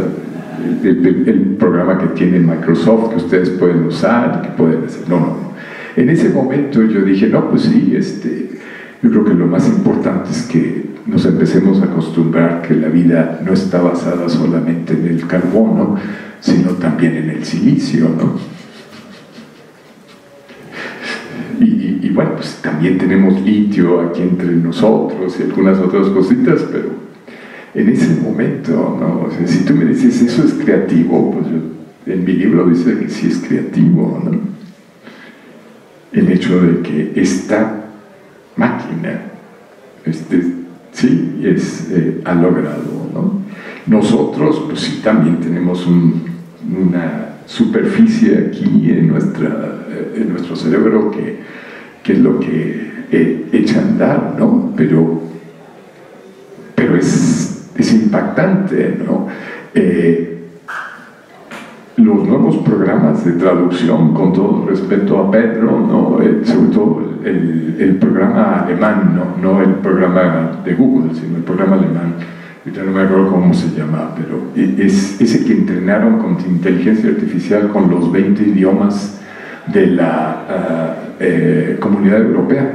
El, el, programa que tiene Microsoft que ustedes pueden usar que pueden hacer. No, no, no. En ese momento yo dije, no, pues sí, este, yo creo que lo más importante es que nos empecemos a acostumbrar que la vida no está basada solamente en el carbono, sino también en el silicio, ¿no? Y, bueno, pues también tenemos litio aquí entre nosotros y algunas otras cositas, pero en ese momento, ¿no? si tú me dices eso es creativo, pues en mi libro dice que sí es creativo, ¿no? el hecho de que máquina este, sí, es, eh, ha logrado. ¿no? Nosotros, pues sí, también tenemos una superficie aquí en, nuestra, eh, en nuestro cerebro que, que es lo que eh, echa a andar, ¿no? Pero, pero es, es impactante, ¿no? Los nuevos programas de traducción, con todo respeto a Pedro, ¿no? Sobre todo el, el, programa alemán, ¿no? no el programa de Google, sino el programa alemán, ya no me acuerdo cómo se llama, pero e, es ese que entrenaron con inteligencia artificial con los 20 idiomas de la ah, eh, comunidad europea.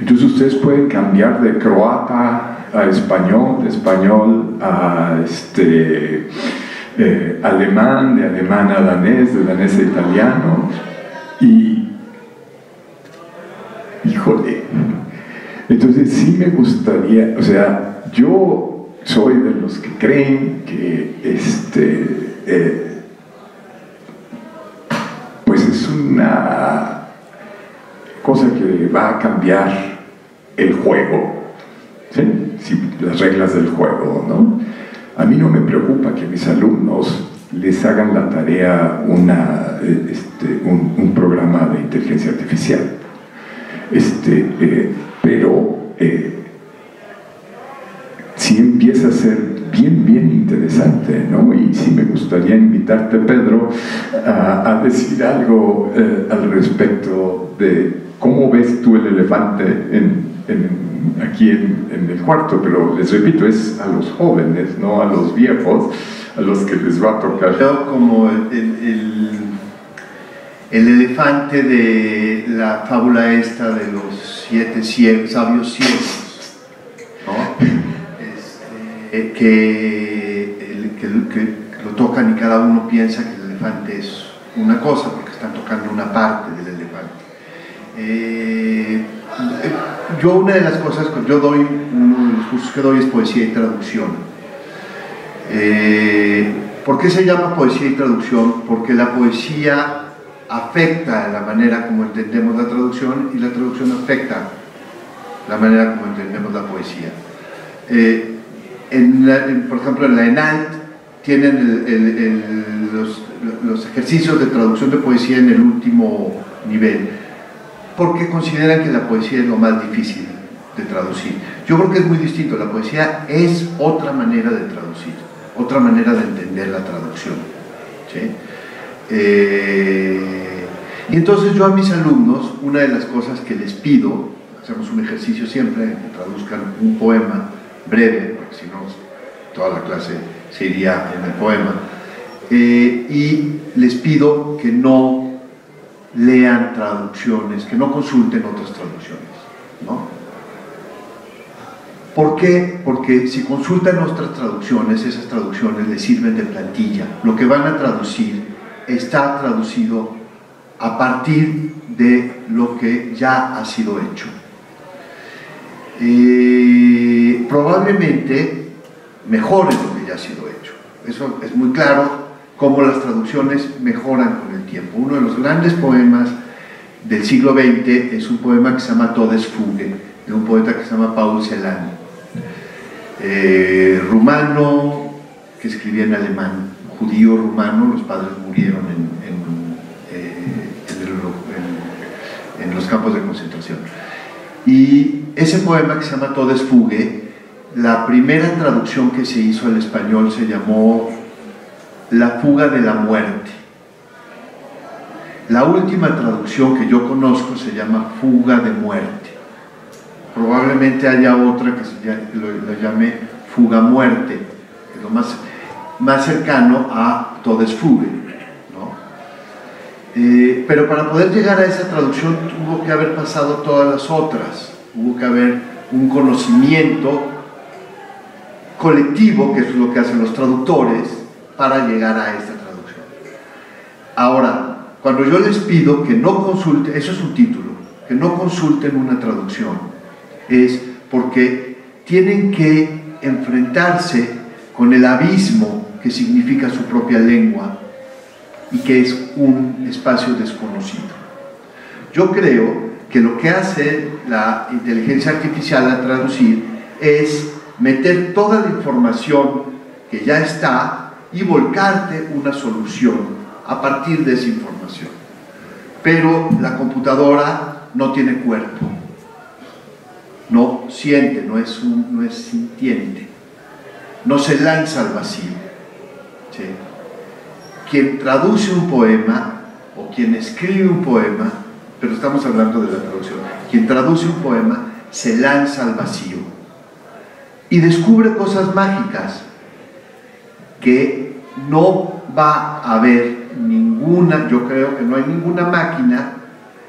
Entonces ustedes pueden cambiar de croata a español, de español a este de alemán, de alemán a danés, de danés a italiano, y híjole, entonces sí me gustaría, o sea, yo soy de los que creen que este, eh, pues es una cosa que va a cambiar el juego, ¿sí? las reglas del juego, ¿no? A mí no me preocupa que mis alumnos les hagan la tarea una, este, un, programa de inteligencia artificial. Este, eh, pero eh, sí empieza a ser bien, bien interesante, ¿no? Y sí me gustaría invitarte, Pedro, a, decir algo eh, al respecto de cómo ves tú el elefante en, aquí en, el cuarto, pero les repito, es a los jóvenes, no a los viejos, a los que les va a tocar. como el, el elefante de la fábula esta de los siete sabios ciegos, este, que, que, lo tocan y cada uno piensa que el elefante es una cosa porque están tocando una parte del elefante. Eh, yo una de las cosas que yo doy, uno de los cursos que doy es poesía y traducción. Eh, ¿Por qué se llama poesía y traducción? Porque la poesía afecta la manera como entendemos la traducción y la traducción afecta la manera como entendemos la poesía. Eh, por ejemplo, en la ENALT tienen los, los, ejercicios de traducción de poesía en el último nivel, porque consideran que la poesía es lo más difícil de traducir. Yo creo que es muy distinto, la poesía es otra manera de traducir, otra manera de entender la traducción. Eh, y entonces yo a mis alumnos, una de las cosas que les pido, hacemos un ejercicio siempre, que traduzcan un poema breve, porque si no toda la clase se iría en el poema, eh, y les pido que no lean traducciones, que no consulten otras traducciones. ¿no? ¿Por qué? Porque si consultan otras traducciones, esas traducciones les sirven de plantilla. Lo que van a traducir está traducido a partir de lo que ya ha sido hecho. Eh, probablemente mejore lo que ya ha sido hecho. Eso es muy claro cómo las traducciones mejoran con el tiempo. Uno de los grandes poemas del siglo XX es un poema que se llama Todes Fuge, de un poeta que se llama Paul Celan, eh, rumano, que escribía en alemán judío rumano, los padres murieron eh, en, los campos de concentración. Y ese poema que se llama Todes Fugue, la primera traducción que se hizo al español se llamó La fuga de la muerte. La última traducción que yo conozco se llama Fuga de muerte. Probablemente haya otra que se llame, llame Fuga muerte, que es lo más más cercano a Todesfuge. ¿no? Eh, pero para poder llegar a esa traducción tuvo que haber pasado todas las otras, hubo que haber un conocimiento colectivo, que es lo que hacen los traductores, para llegar a esta traducción. Ahora, cuando yo les pido que no consulten, eso es un título, que no consulten una traducción, es porque tienen que enfrentarse con el abismo que significa su propia lengua y que es un espacio desconocido. Yo creo que lo que hace la inteligencia artificial al traducir es meter toda la información que ya está y volcarte una solución a partir de esa información. Pero la computadora no tiene cuerpo, no siente, no es, no es sintiente, no se lanza al vacío. Quien traduce un poema o quien escribe un poema, pero estamos hablando de la traducción, quien traduce un poema se lanza al vacío y descubre cosas mágicas que no va a haber ninguna, yo creo que no hay ninguna máquina,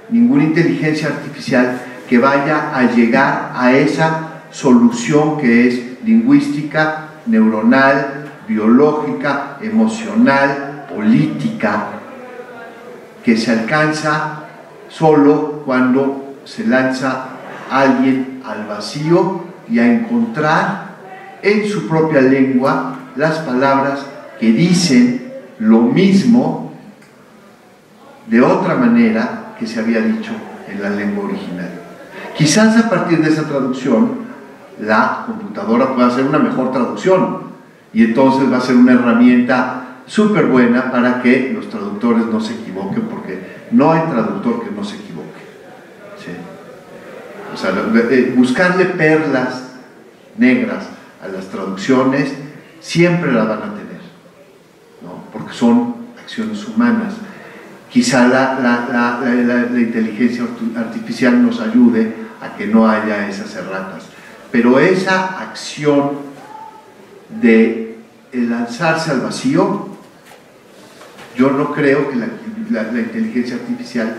ninguna inteligencia artificial que vaya a llegar a esa solución que es lingüística, neuronal, biológica, emocional, política, que se alcanza solo cuando se lanza alguien al vacío y a encontrar en su propia lengua las palabras que dicen lo mismo de otra manera que se había dicho en la lengua original. Quizás a partir de esa traducción la computadora pueda hacer una mejor traducción, y entonces va a ser una herramienta súper buena para que los traductores no se equivoquen, porque no hay traductor que no se equivoque. O sea, buscarle perlas negras a las traducciones siempre las van a son acciones humanas. Quizá la, inteligencia artificial nos ayude a que no haya esas erratas, pero esa acción de lanzarse al vacío, yo no creo que la inteligencia artificial,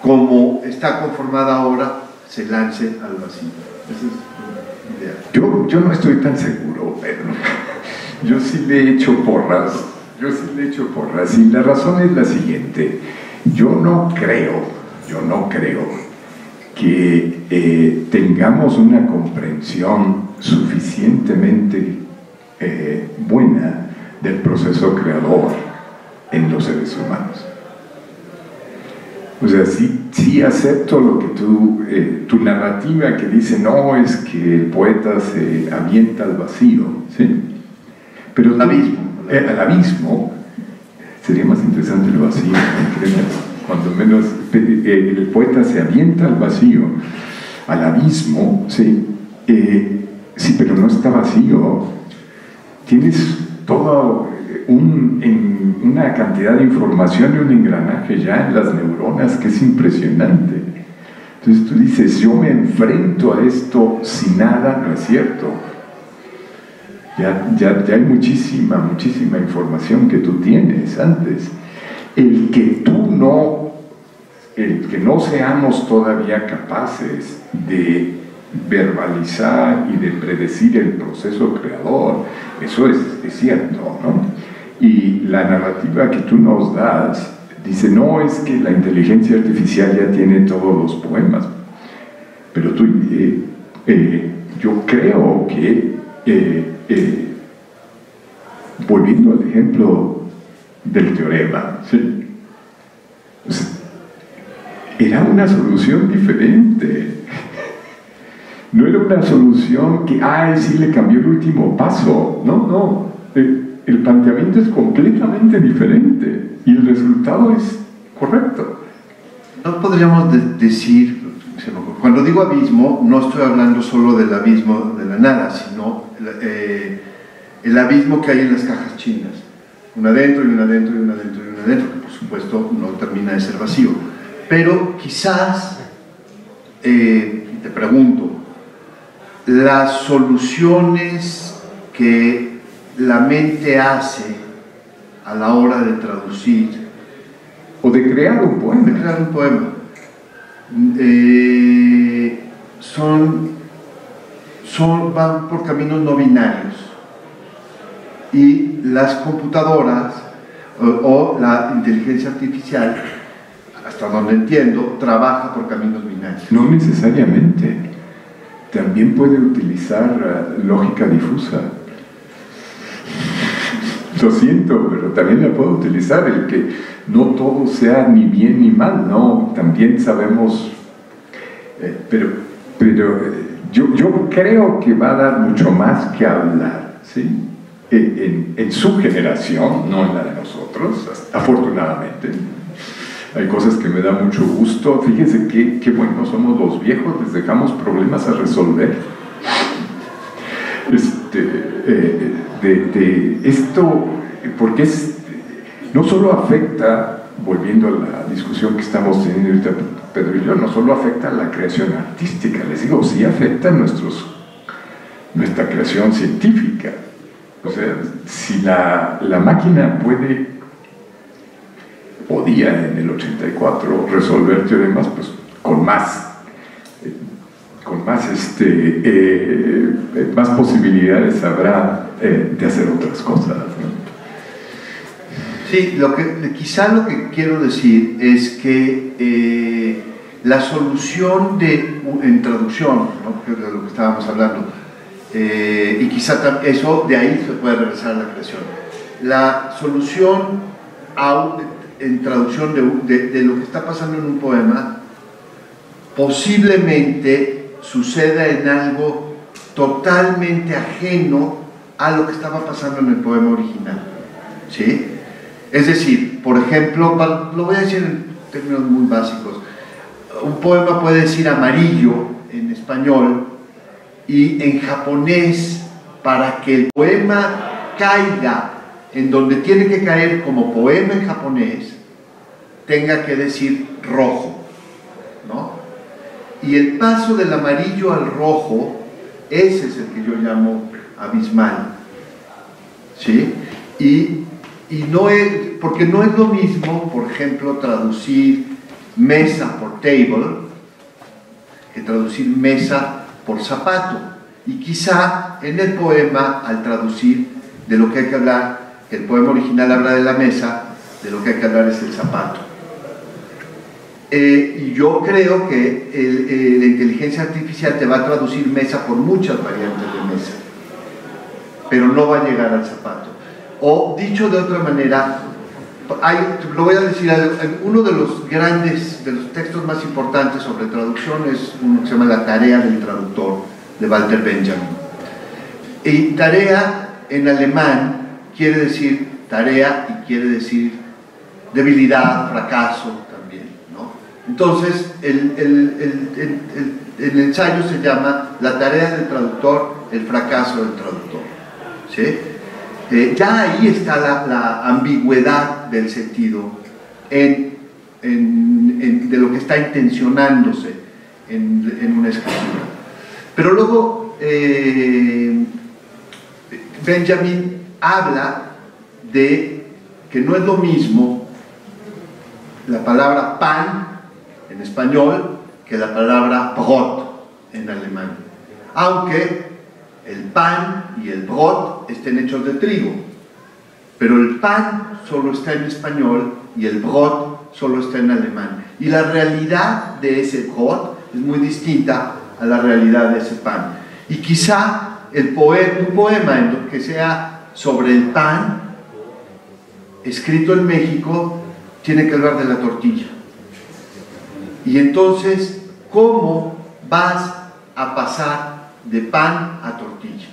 como está conformada ahora, se lance al vacío. Yo, yo no estoy tan seguro, Pedro. Yo sí le he hecho porras. Yo sí le he hecho porras. Y la razón es la siguiente. Yo no creo, yo no creo que eh, tengamos una comprensión suficientemente eh, buena del proceso creador en los seres humanos. O sea, sí, sí acepto lo que tú, eh, tu narrativa que dice, no, es que el poeta se avienta al vacío, ¿sí? Pero Al abismo. Eh, al abismo, sería más interesante el vacío, cuando menos pe- eh, el poeta se avienta al vacío, al abismo, ¿sí? Eh, sí, pero no está vacío, tienes todo eh, una cantidad de información y un engranaje ya en las neuronas que es impresionante. Entonces tú dices, yo me enfrento a esto sin nada, no es cierto. Ya, ya, ya hay muchísima, muchísima información que tú tienes antes. El que tú no, el que no seamos todavía capaces de verbalizar y de predecir el proceso creador, eso es, es cierto, ¿no? Y la narrativa que tú nos das dice, no, es que la inteligencia artificial ya tiene todos los poemas, pero tú, eh, eh, yo creo que, eh, eh, volviendo al ejemplo del teorema, era una solución diferente. No era una solución que, ay, sí, le cambió el último paso. No, no. El, planteamiento es completamente diferente y el resultado es correcto. No podríamos de- decir, cuando digo abismo, no estoy hablando solo del abismo de la nada, sino eh, el abismo que hay en las cajas chinas. Una dentro y una dentro y una dentro y una dentro, que por supuesto no termina de ser vacío. Pero quizás, eh, te pregunto, las soluciones que la mente hace a la hora de traducir O de crear un de poema. crear un poema. Eh, son, son, van por caminos no binarios. Y las computadoras o, o la inteligencia artificial, hasta donde entiendo, trabaja por caminos binarios. No necesariamente. También puede utilizar eh, lógica difusa. Lo siento, pero también la puedo utilizar. El que no todo sea ni bien ni mal, no. También sabemos. eh, pero pero eh, yo, yo creo que va a dar mucho más que hablar, ¿sí? En, en- su generación, no en la de nosotros, afortunadamente. Hay cosas que me da mucho gusto. Fíjense qué, qué buenos somos los viejos, les dejamos problemas a resolver. Eh, de, de esto, porque es, no solo afecta, volviendo a la discusión que estamos teniendo ahorita Pedro y yo, no solo afecta a la creación artística, les digo, sí afecta nuestros, nuestra creación científica. O sea, si la, la máquina puede podía en el 84 resolver teoremas pues con más con más este eh, eh, más posibilidades habrá eh, de hacer otras cosas. Sí, lo que, quizá lo que quiero decir es que eh, la solución de, en traducción, ¿no? de lo que estábamos hablando, y quizá eso de ahí se puede regresar a la creación. La solución a- en traducción de, de- de lo que está pasando en un poema posiblemente suceda en algo totalmente ajeno a lo que estaba pasando en el poema original. ¿Sí? Es decir, por ejemplo, lo voy a decir en términos muy básicos, un poema puede decir amarillo en español y en japonés, para que el poema caiga en donde tiene que caer como poema en japonés, tenga que decir rojo, ¿no? Y el paso del amarillo al rojo, ese es el que yo llamo abismal, ¿sí? Y, y no es, porque no es lo mismo, por ejemplo, traducir mesa por table que traducir mesa por zapato. Y quizá en el poema, al traducir de lo que hay que hablar, el poema original habla de la mesa, de lo que hay que hablar es el zapato. Eh, y yo creo que eh, la inteligencia artificial te va a traducir mesa por muchas variantes de mesa, pero no va a llegar al zapato. O dicho de otra manera, lo voy a decir, uno de los grandes, de los textos más importantes sobre traducción es uno que se llama La tarea del traductor, de Walter Benjamin. Y tarea en alemán quiere decir tarea y quiere decir debilidad, fracaso. Entonces, el, ensayo se llama La tarea del traductor, el fracaso del traductor. ¿sí? Eh, ya ahí está la, ambigüedad del sentido en, de lo que está intencionándose en, una escritura. Pero luego eh, Benjamin habla de que no es lo mismo la palabra pan en español que la palabra brot en alemán. Aunque el pan y el brot estén hechos de trigo. Pero el pan solo está en español y el brot solo está en alemán. Y la realidad de ese brot es muy distinta a la realidad de ese pan. Y quizá el poema, un poema que sea sobre el pan, escrito en México, tiene que hablar de la tortilla. Y entonces, ¿cómo vas a pasar de pan a tortilla?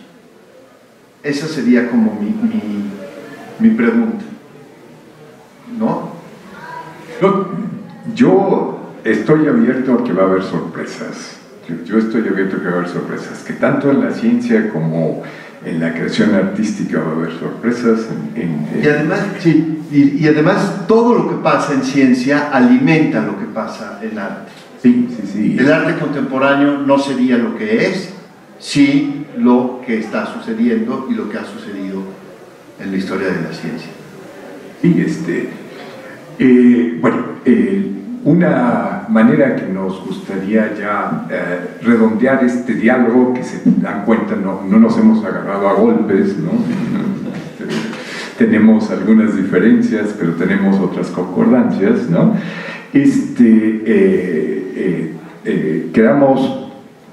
Esa sería como mi, mi, pregunta. ¿No? Yo, estoy abierto a que va a haber sorpresas. Yo, estoy abierto a que va a haber sorpresas. Que tanto en la ciencia como en la creación artística va a haber sorpresas. y además, sí, y, y, además todo lo que pasa en ciencia alimenta lo que pasa en arte. Sí, sí, sí. El arte contemporáneo no sería lo que es sí lo que está sucediendo y lo que ha sucedido en la historia de la ciencia. Sí, este, eh, bueno, eh, una manera que nos gustaría ya eh, redondear este diálogo, que se dan cuenta, no, no nos hemos agarrado a golpes, ¿no? tenemos algunas diferencias, pero tenemos otras concordancias, ¿no? Este, quedamos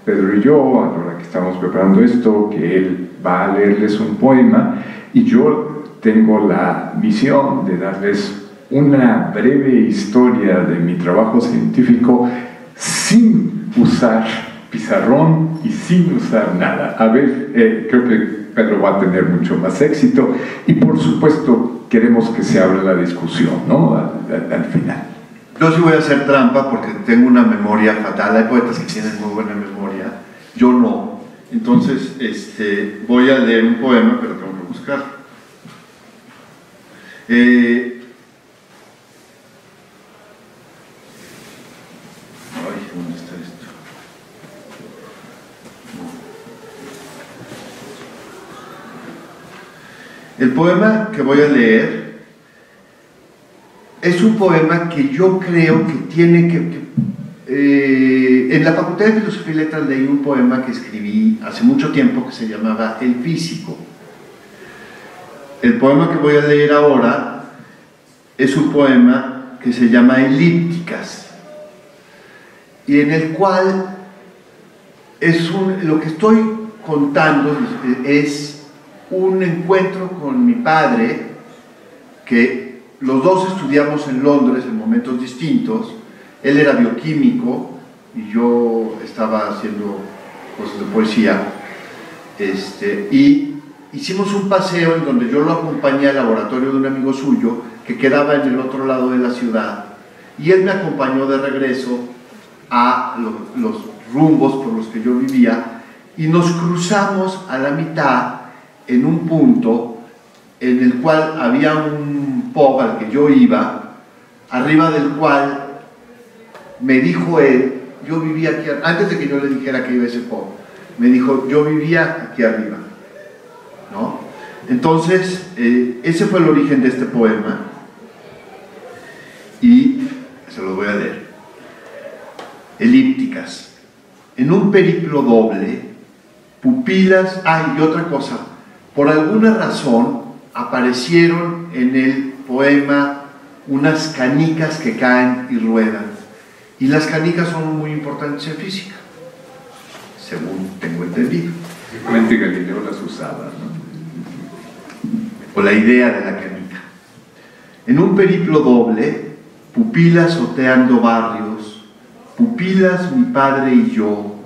Pedro y yo, a la hora que estamos preparando esto, que él va a leerles un poema y yo tengo la misión de darles una breve historia de mi trabajo científico sin usar pizarrón y sin usar nada. A ver, eh, creo que Pedro va a tener mucho más éxito y por supuesto queremos que se abra la discusión ¿no? al final. Yo sí voy a hacer trampa porque tengo una memoria fatal. Hay poetas que tienen muy buena memoria, yo no. Entonces, este, voy a leer un poema, pero tengo que buscar. Eh, ay, ¿dónde está esto? El poema que voy a leer es un poema que yo creo que tiene que... Eh, en la Facultad de Filosofía y Letras leí un poema que escribí hace mucho tiempo que se llamaba El Físico. El poema que voy a leer ahora es un poema que se llama Elípticas y en el cual es lo que estoy contando es un encuentro con mi padre que los dos estudiamos en Londres en momentos distintos. Él era bioquímico y yo estaba haciendo cosas de poesía. Este, y hicimos un paseo en donde yo lo acompañé al laboratorio de un amigo suyo que quedaba en el otro lado de la ciudad. Y él me acompañó de regreso a los rumbos por los que yo vivía y nos cruzamos a la mitad en un punto en el cual había un pop al que yo iba, arriba del cual me dijo él, yo vivía aquí, antes de que yo le dijera que iba a ese pop, me dijo, yo vivía aquí arriba, ¿no? Entonces, eh, ese fue el origen de este poema y se lo voy a leer. Elípticas. En un periplo doble, pupilas, ah, y otra cosa, por alguna razón aparecieron en el poema unas canicas que caen y ruedan. Y las canicas son muy importantes en física, según tengo entendido. Simplemente Galileo las usaba, ¿no? O la idea de la canica. En un periplo doble, pupilas oteando barrios, pupilas mi padre y yo,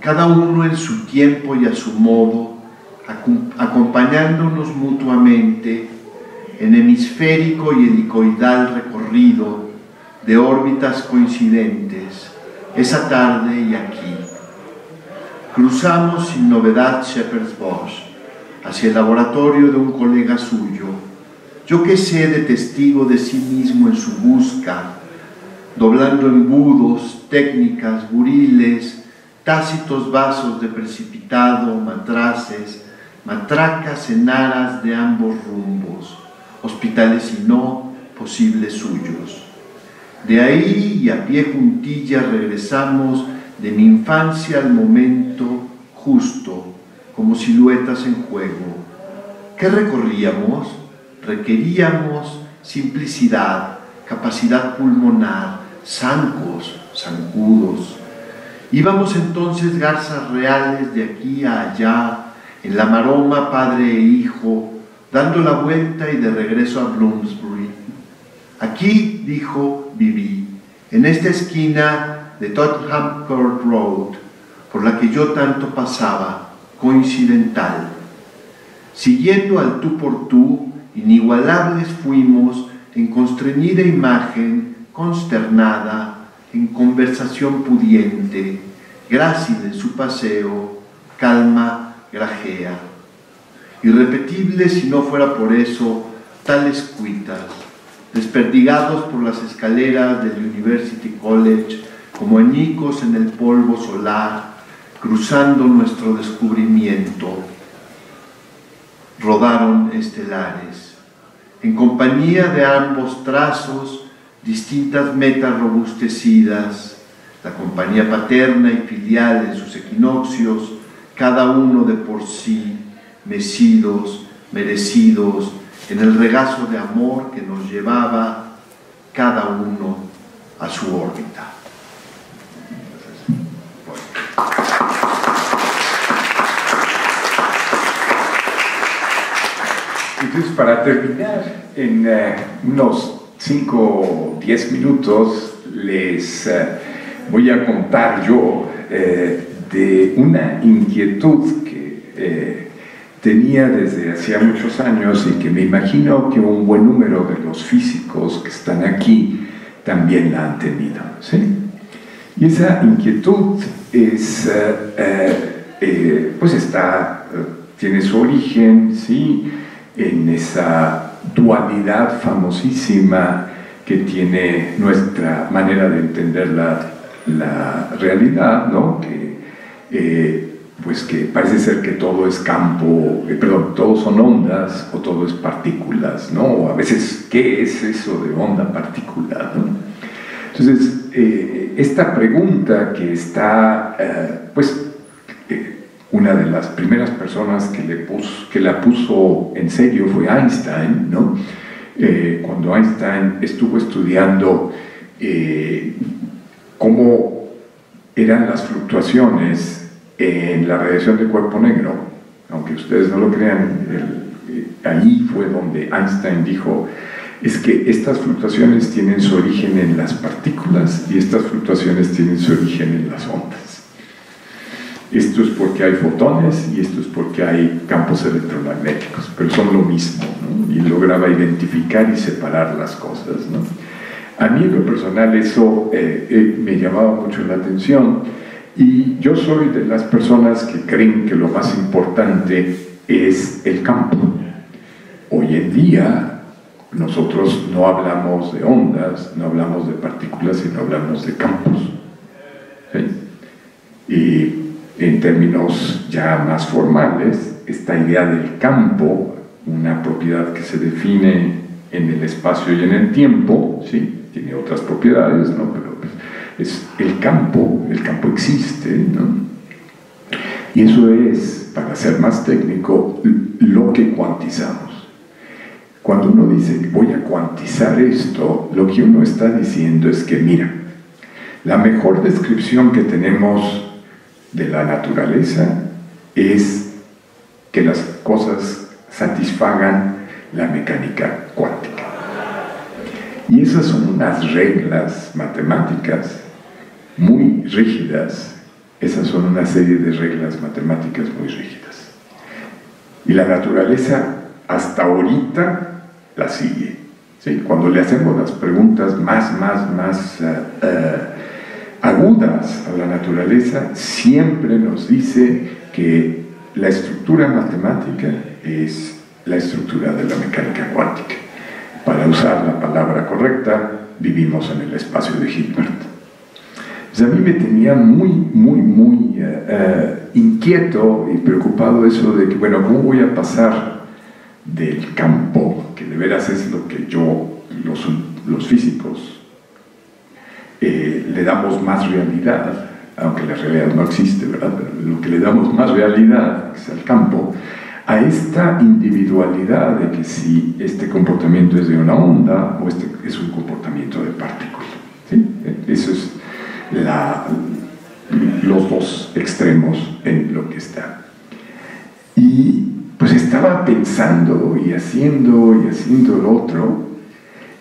cada uno en su tiempo y a su modo, acompañándonos mutuamente en hemisférico y helicoidal recorrido de órbitas coincidentes, esa tarde y aquí. Cruzamos sin novedad Shepherd's Bush hacia el laboratorio de un colega suyo, yo que sé de testigo de sí mismo en su busca, doblando embudos, técnicas, buriles, tácitos vasos de precipitado, matraces, matracas en aras de ambos rumbos, hospitales y no posibles suyos. De ahí y a pie juntilla regresamos de mi infancia al momento justo, como siluetas en juego. ¿Qué recorríamos? Requeríamos simplicidad, capacidad pulmonar, zancos, zancudos. Íbamos entonces garzas reales de aquí a allá, en la maroma padre e hijo, dando la vuelta y de regreso a Bloomsbury. Aquí, dijo, viví, en esta esquina de Tottenham Court Road, por la que yo tanto pasaba, coincidental. Siguiendo al tú por tú, inigualables fuimos en constreñida imagen, consternada, en conversación pudiente, grácil en su paseo, calma grajea. Irrepetible si no fuera por eso, tales cuitas, desperdigados por las escaleras del University College como añicos en el polvo solar, cruzando nuestro descubrimiento, rodaron estelares. En compañía de ambos trazos, distintas metas robustecidas, la compañía paterna y filial en sus equinoccios, cada uno de por sí, mecidos, merecidos, en el regazo de amor que nos llevaba cada uno a su órbita. Entonces, para terminar, en eh, unos 5 o 10 minutos les eh, voy a contar yo eh, de una inquietud que eh, tenía desde hacía muchos años y que me imagino que un buen número de los físicos que están aquí también la han tenido. ¿sí? Y esa inquietud es, eh, eh, pues está, tiene su origen ¿sí? en esa dualidad famosísima que tiene nuestra manera de entender la, la realidad, ¿no? Eh, pues que parece ser que todo es campo, eh, perdón, todo son ondas o todo es partículas, ¿no? a veces, ¿qué es eso de onda partícula? Entonces, eh, esta pregunta que está, pues, una de las primeras personas que, le puso, que la puso en serio fue Einstein, ¿no? cuando Einstein estuvo estudiando cómo eran las fluctuaciones en la radiación de cuerpo negro, aunque ustedes no lo crean, allí fue donde Einstein dijo, es que estas fluctuaciones tienen su origen en las partículas y estas fluctuaciones tienen su origen en las ondas. Esto es porque hay fotones y esto es porque hay campos electromagnéticos, pero son lo mismo, y lograba identificar y separar las cosas. A mí en lo personal eso eh, eh, me llamaba mucho la atención y yo soy de las personas que creen que lo más importante es el campo. Hoy en día nosotros no hablamos de ondas, no hablamos de partículas, sino hablamos de campos. Y en términos ya más formales, esta idea del campo, una propiedad que se define en el espacio y en el tiempo, ¿sí? tiene otras propiedades, ¿no? pero Es el campo, el campo existe, ¿no? Y eso es, para ser más técnico, lo que cuantizamos. Cuando uno dice, voy a cuantizar esto, lo que uno está diciendo es que, mira, la mejor descripción que tenemos de la naturaleza es que las cosas satisfagan la mecánica cuántica. Y esas son unas reglas matemáticas muy rígidas. Esas son una serie de reglas matemáticas muy rígidas. Y la naturaleza hasta ahorita la sigue. ¿sí? Cuando le hacemos las preguntas más, más, más uh, uh, agudas a la naturaleza, siempre nos dice que la estructura matemática es la estructura de la mecánica cuántica. Para usar la palabra correcta, vivimos en el espacio de Hilbert. Pues a mí me tenía muy, muy, muy uh, inquieto y preocupado eso de que, bueno, ¿cómo voy a pasar del campo, que de veras es lo que yo, los, los físicos, eh, le damos más realidad, aunque la realidad no existe, ¿verdad? Pero lo que le damos más realidad es al campo, a esta individualidad de que si este comportamiento es de una onda o este es un comportamiento de partícula. ¿sí? Eso es la, los dos extremos en lo que está. Y pues estaba pensando y haciendo y haciendo el otro,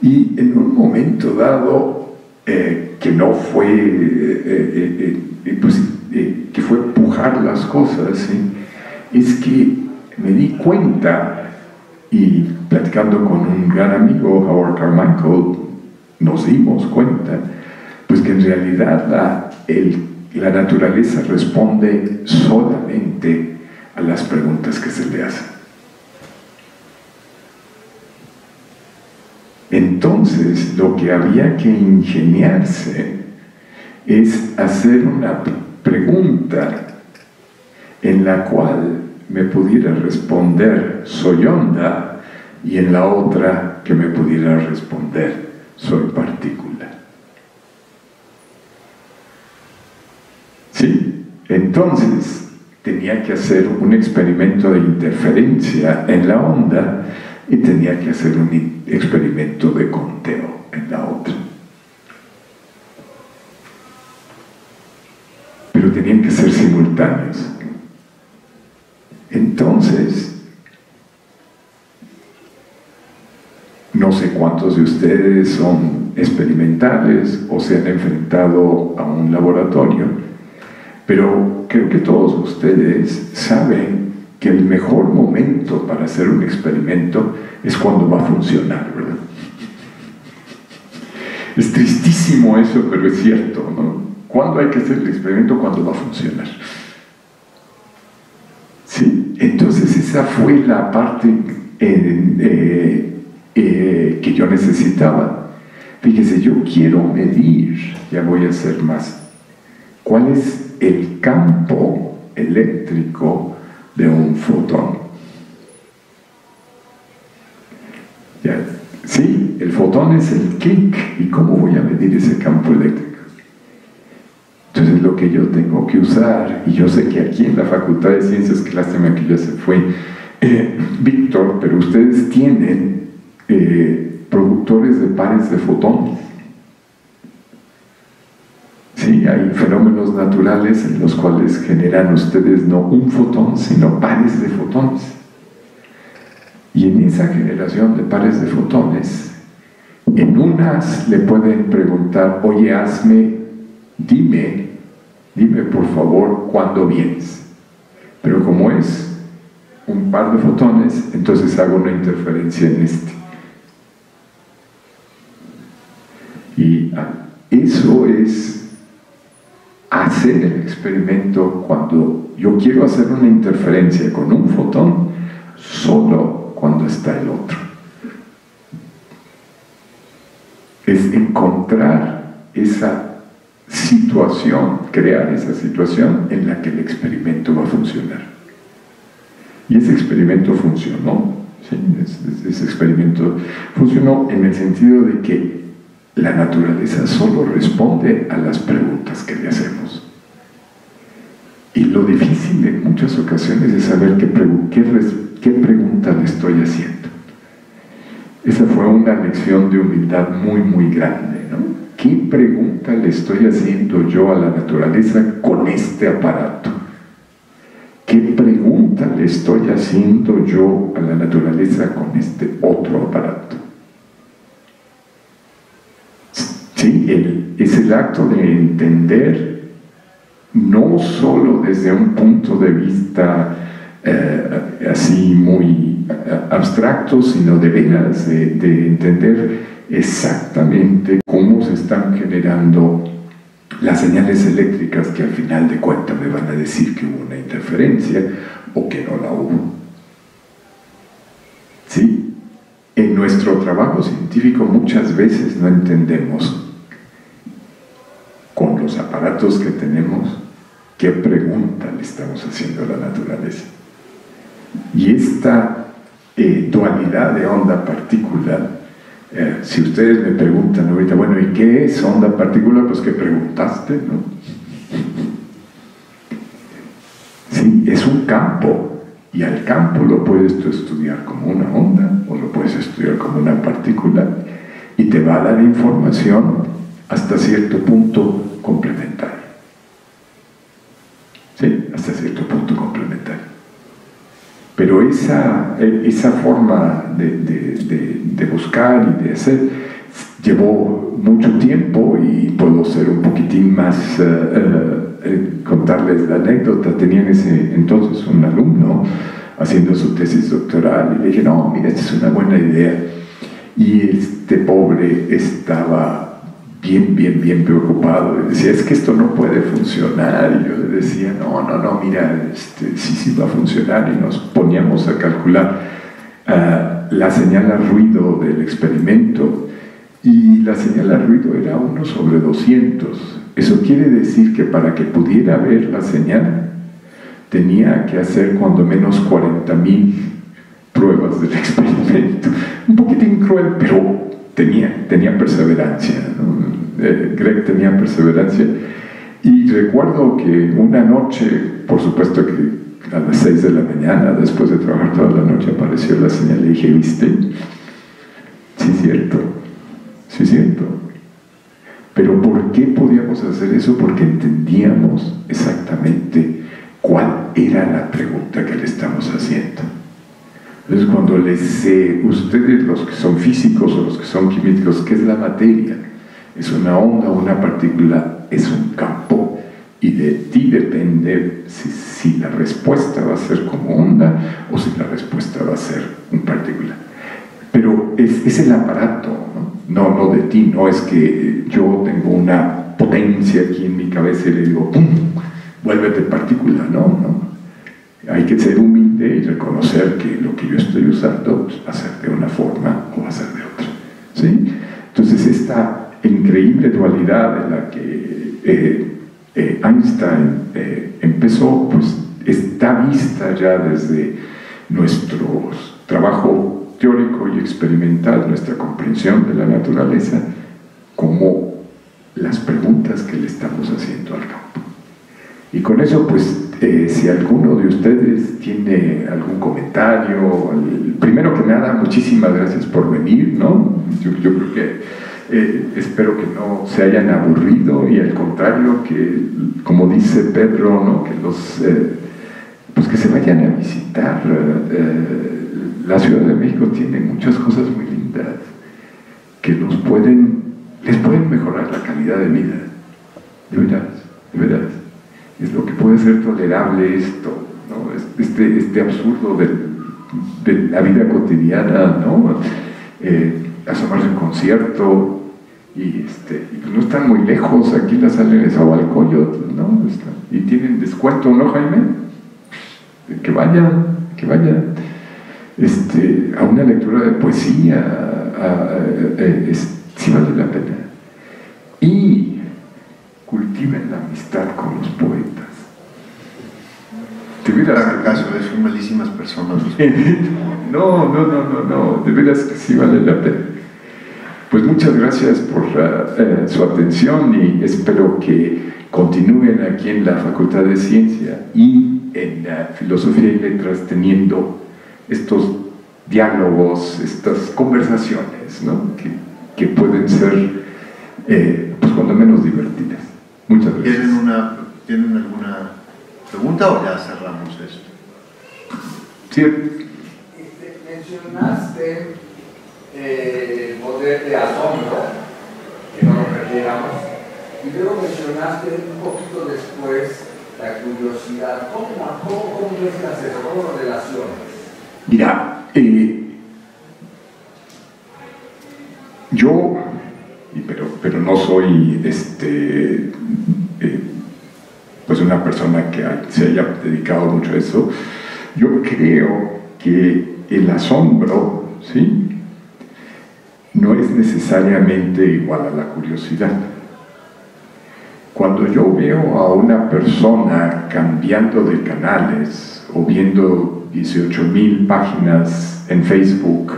y en un momento dado, eh, que no fue, eh, eh, eh pues, que fue pujar las cosas, es que me di cuenta, y platicando con un gran amigo, Howard Carmichael, nos dimos cuenta, pues que en realidad la, naturaleza responde solamente a las preguntas que se le hacen. Entonces, lo que había que ingeniarse es hacer una pregunta en la cual me pudiera responder soy onda y en la otra que me pudiera responder soy partícula. ¿Sí? Entonces tenía que hacer un experimento de interferencia en la onda y tenía que hacer un experimento de conteo en la otra. Pero tenían que ser simultáneos. Entonces, no sé cuántos de ustedes son experimentales o se han enfrentado a un laboratorio, pero creo que todos ustedes saben que el mejor momento para hacer un experimento es cuando va a funcionar, ¿verdad? Es tristísimo eso, pero es cierto, ¿no? ¿Cuándo hay que hacer el experimento? Cuando va a funcionar. ¿Sí? Entonces esa fue la parte eh, eh, que yo necesitaba. Fíjese, yo quiero medir, ya voy a hacer más, cuál es el campo eléctrico de un fotón. Sí, el fotón es el kick. ¿Y cómo voy a medir ese campo eléctrico? Entonces lo que yo tengo que usar, y yo sé que aquí en la Facultad de Ciencias, que lástima que ya se fue eh, Víctor, pero ustedes tienen eh, productores de pares de fotones. Sí, hay fenómenos naturales en los cuales generan ustedes no un fotón, sino pares de fotones. Y en esa generación de pares de fotones, en unas le pueden preguntar, oye, hazme, dime dime por favor cuándo vienes. Pero como es un par de fotones, entonces hago una interferencia en este. Y eso es hacer el experimento cuando yo quiero hacer una interferencia con un fotón solo cuando está el otro. Es encontrar esa situación, crear esa situación en la que el experimento va a funcionar. Y ese experimento funcionó, ese experimento funcionó en el sentido de que la naturaleza solo responde a las preguntas que le hacemos. Y lo difícil en muchas ocasiones es saber qué, qué, pregunta le estoy haciendo. Esa fue una lección de humildad muy, muy grande. ¿no? ¿Qué pregunta le estoy haciendo yo a la naturaleza con este aparato? ¿Qué pregunta le estoy haciendo yo a la naturaleza con este otro aparato? Sí, es el acto de entender no solo desde un punto de vista eh, así muy eh, abstracto, sino de veras de, entender exactamente cómo se están generando las señales eléctricas que al final de cuentas me van a decir que hubo una interferencia o que no la hubo. ¿Sí? En nuestro trabajo científico muchas veces no entendemos con los aparatos que tenemos, ¿qué pregunta le estamos haciendo a la naturaleza? Y esta eh, dualidad de onda-partícula, eh, si ustedes me preguntan ahorita, bueno, ¿y qué es onda-partícula? Pues que preguntaste, ¿no? Sí, es un campo, y al campo lo puedes tú estudiar como una onda o lo puedes estudiar como una partícula, y te va a dar información hasta cierto punto complementario. ¿Sí? Hasta cierto punto complementario. Pero esa, esa forma de, buscar y de hacer llevó mucho tiempo y puedo ser un poquitín más, eh, eh, contarles la anécdota. Tenía en ese entonces un alumno haciendo su tesis doctoral y le dije, no, mira, esta es una buena idea. Y este pobre estaba bien, bien, bien preocupado. Y decía, es que esto no puede funcionar. Y yo le decía, no, no, no, mira, este, sí, sí va a funcionar. Y nos poníamos a calcular ah, la señal a ruido del experimento. Y la señal a ruido era 1 sobre 200. Eso quiere decir que para que pudiera ver la señal, tenía que hacer cuando menos 40.000 pruebas del experimento. Un poquitín cruel, pero tenía, tenía perseverancia. Eh, Greg tenía perseverancia. Y recuerdo que una noche, por supuesto que a las 6 de la mañana, después de trabajar toda la noche, apareció la señal y dije, ¿viste? Sí, cierto, sí, cierto. Pero ¿por qué podíamos hacer eso? Porque entendíamos exactamente cuál era la pregunta que le estamos haciendo. Entonces, cuando les sé, ustedes, los que son físicos o los que son químicos, ¿qué es la materia? Es una onda, una partícula, es un campo. Y de ti depende si, la respuesta va a ser como onda o si la respuesta va a ser un partícula. Pero es, es el aparato, ¿no? ¿no? de ti, no es que yo tengo una potencia aquí en mi cabeza y le digo, ¡pum! Vuélvete partícula, no, no hay que ser humilde y reconocer que lo que yo estoy usando pues, va a ser de una forma o va a ser de otra. ¿sí? Entonces esta increíble dualidad en la que eh, eh, Einstein eh, empezó, pues está vista ya desde nuestro trabajo teórico y experimental, nuestra comprensión de la naturaleza, como las preguntas que le estamos haciendo al campo. Y con eso, pues, eh, si alguno de ustedes tiene algún comentario, primero que nada, muchísimas gracias por venir, ¿no? Yo, creo que eh, espero que no se hayan aburrido y al contrario, que como dice Pedro, ¿no? Que los, eh, pues que se vayan a visitar. la Ciudad de México tiene muchas cosas muy lindas que nos pueden, les pueden mejorar la calidad de vida, de veras, de veras es lo que puede ser tolerable esto, ¿no? este, este absurdo de, la vida cotidiana, ¿no? Eh, asomarse a un concierto y, este, pues no están muy lejos, aquí la salen de Zahualcoyot, ¿no? y tienen descuento, ¿no, Jaime? Que vayan, que vayan este, a una lectura de poesía, si vale la pena. Y cultiven la amistad con los poetas. De veras que caso son malísimas personas. no, no, no, no, no, de veras que sí vale la pena. Pues muchas gracias por eh, su atención y espero que continúen aquí en la Facultad de Ciencia y en la Filosofía y Letras teniendo estos diálogos, estas conversaciones, ¿no? que, que, pueden ser, eh, pues cuando menos divertidas. Muchas gracias. ¿Tienen, una, ¿Tienen alguna pregunta o ya cerramos esto? Sí. Este, mencionaste eh, el poder de asombro, que no lo perdiéramos, y luego mencionaste un poquito después la curiosidad. ¿Cómo, cómo, cómo mezclas eso? ¿Cómo lo relacionas? Mira, eh, yo, pero, pero no soy este, eh, pues una persona que se haya dedicado mucho a eso, yo creo que el asombro, ¿sí? no es necesariamente igual a la curiosidad. Cuando yo veo a una persona cambiando de canales o viendo 18.000 páginas en Facebook,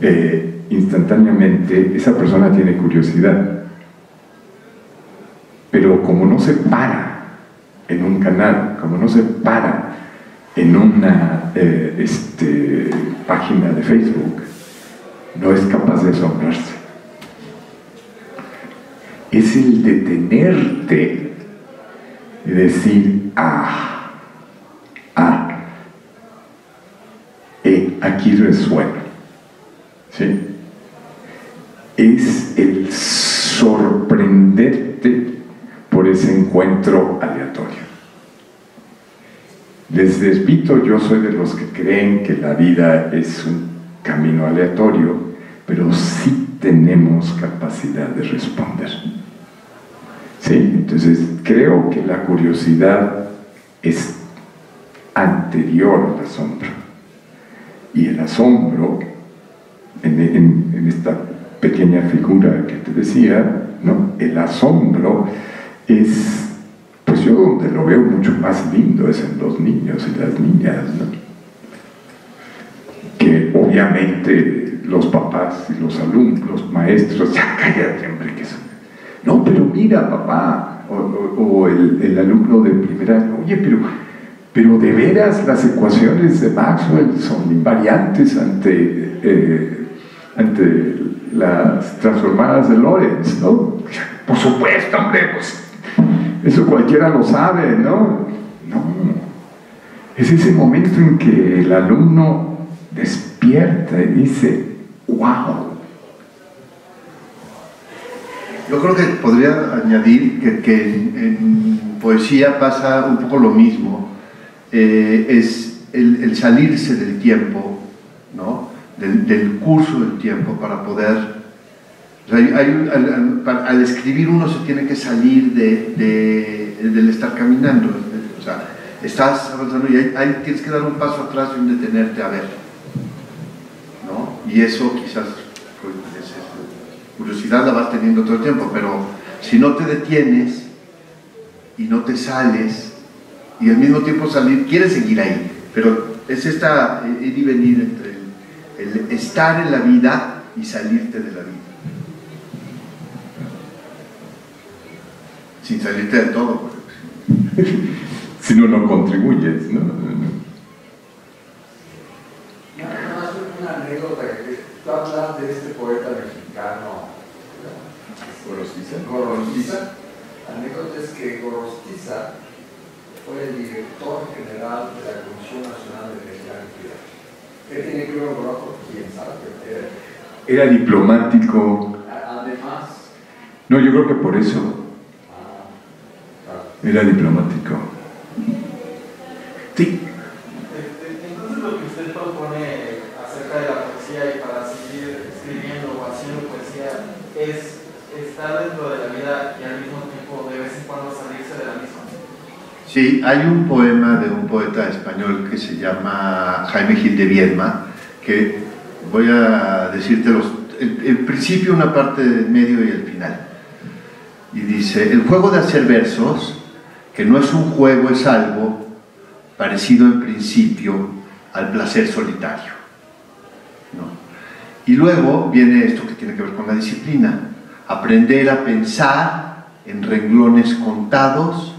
eh, instantáneamente esa persona tiene curiosidad. Pero como no se para en un canal, como no se para en una eh, este, página de Facebook, no es capaz de asombrarse. Es el detenerte y decir, ah, ah, eh, aquí resuena. ¿Sí? Es el sorprenderte por ese encuentro aleatorio. Les despito, yo soy de los que creen que la vida es un camino aleatorio, pero sí tenemos capacidad de responder. ¿Sí? Entonces, creo que la curiosidad es anterior al asombro. Y el asombro, en, esta pequeña figura que te decía, ¿no? el asombro es, yo donde lo veo mucho más lindo es en los niños y las niñas, ¿no? que obviamente los papás y los alumnos, los maestros, ya cállate, hombre, que eso. No, pero mira, papá, o, el, alumno de primera, oye, pero, pero de veras las ecuaciones de Maxwell son invariantes ante, eh, ante las transformadas de Lorentz, ¿no? Por supuesto, hombre, pues eso cualquiera lo sabe, ¿no? No. Es ese momento en que el alumno despierta y dice, wow. Yo creo que podría añadir que, en, poesía pasa un poco lo mismo. Eh, es el, salirse del tiempo, ¿no? del, curso del tiempo para poder... al, escribir uno se tiene que salir de, del estar caminando. O sea, estás avanzando y hay, tienes que dar un paso atrás y un detenerte a ver. Y eso quizás, pues, curiosidad la vas teniendo todo el tiempo, pero si no te detienes y no te sales, y al mismo tiempo salir, quieres seguir ahí, pero es esta ir y venir entre el, estar en la vida y salirte de la vida. Sin salirte de todo. si no, no contribuyes, ¿no? hablas de este poeta mexicano Gorostiza. Gorostiza. La anécdota es que Gorostiza fue el director general de la Comisión Nacional de Legislación. ¿Qué tiene que ver con otro? ¿Quién sabe? Era, era diplomático. Además. No, yo creo que por eso. Era diplomático. Sí. Entonces lo que usted propone acerca de la poesía y para escribiendo o haciendo poesía es estar dentro de la vida y al mismo tiempo de vez en cuando salirse de la misma. Sí, hay un poema de un poeta español que se llama Jaime Gil de Viedma, que voy a decirte los, el, principio, una parte del medio y el final. Y dice, el juego de hacer versos, que no es un juego, es algo parecido en principio al placer solitario Y luego viene esto que tiene que ver con la disciplina, aprender a pensar en renglones contados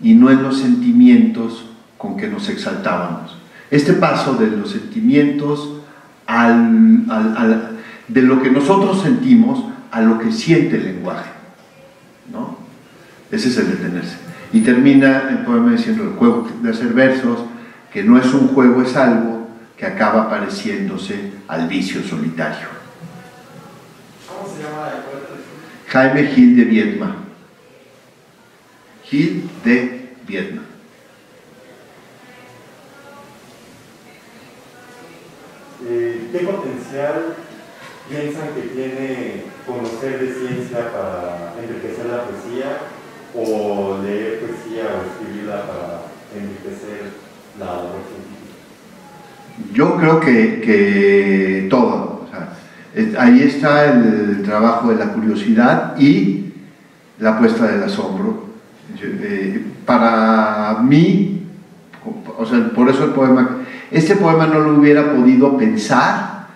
y no en los sentimientos con que nos exaltábamos. Este paso de los sentimientos de lo que nosotros sentimos a lo que siente el lenguaje. ¿no? Ese es el detenerse. Y termina el poema diciendo el juego de hacer versos, que no es un juego, es algo que acaba pareciéndose al vicio solitario. ¿Cómo se llama el poeta? Jaime Gil de Viedma. Gil de Viedma. Eh, ¿Qué potencial piensan que tiene conocer de ciencia para enriquecer la poesía o leer poesía o escribirla para enriquecer la labor científica? Yo creo que, que todo. Ahí está el trabajo de la curiosidad y la puesta del asombro. Eh, para mí, o sea, por eso el poema, este poema no lo hubiera podido pensar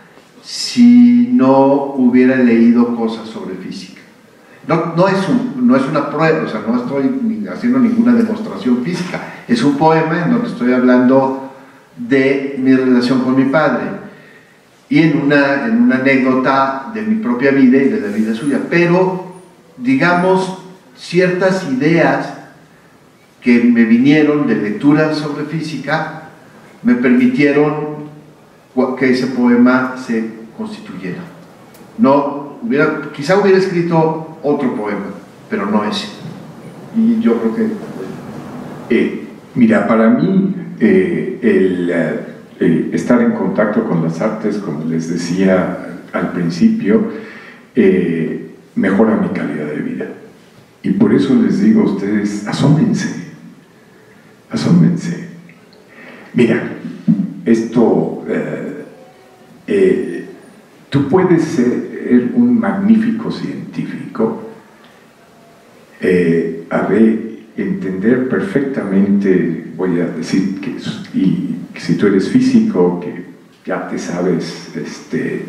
si no hubiera leído cosas sobre física. No, no, es, no es una prueba, o sea, no estoy haciendo ninguna demostración física, es un poema en donde estoy hablando de mi relación con mi padre y en una, en una anécdota de mi propia vida y de la vida suya, pero digamos ciertas ideas que me vinieron de lecturas sobre física me permitieron que ese poema se constituyera. No, quizá hubiera escrito otro poema, pero no ese. Y yo creo que... Eh, mira, para mí eh, el eh, estar en contacto con las artes, como les decía al principio, mejora mi calidad de vida. Y por eso les digo a ustedes, asómense, asómense. Mira, esto tú puedes ser un magnífico científico, eh, a entender perfectamente, voy a decir que y, si tú eres físico, que ya te sabes este,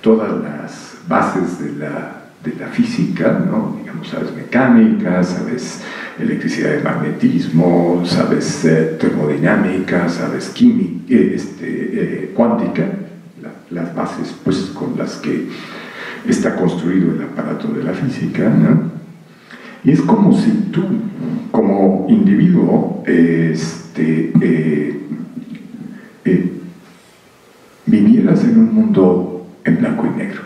todas las bases de la, de la física, ¿no? digamos, sabes mecánica, sabes electricidad y magnetismo, sabes eh, termodinámica, sabes química, este, cuántica, las bases pues, con las que está construido el aparato de la física. Y es como si tú, como individuo, este, eh, eh, vivieras en un mundo en blanco y negro.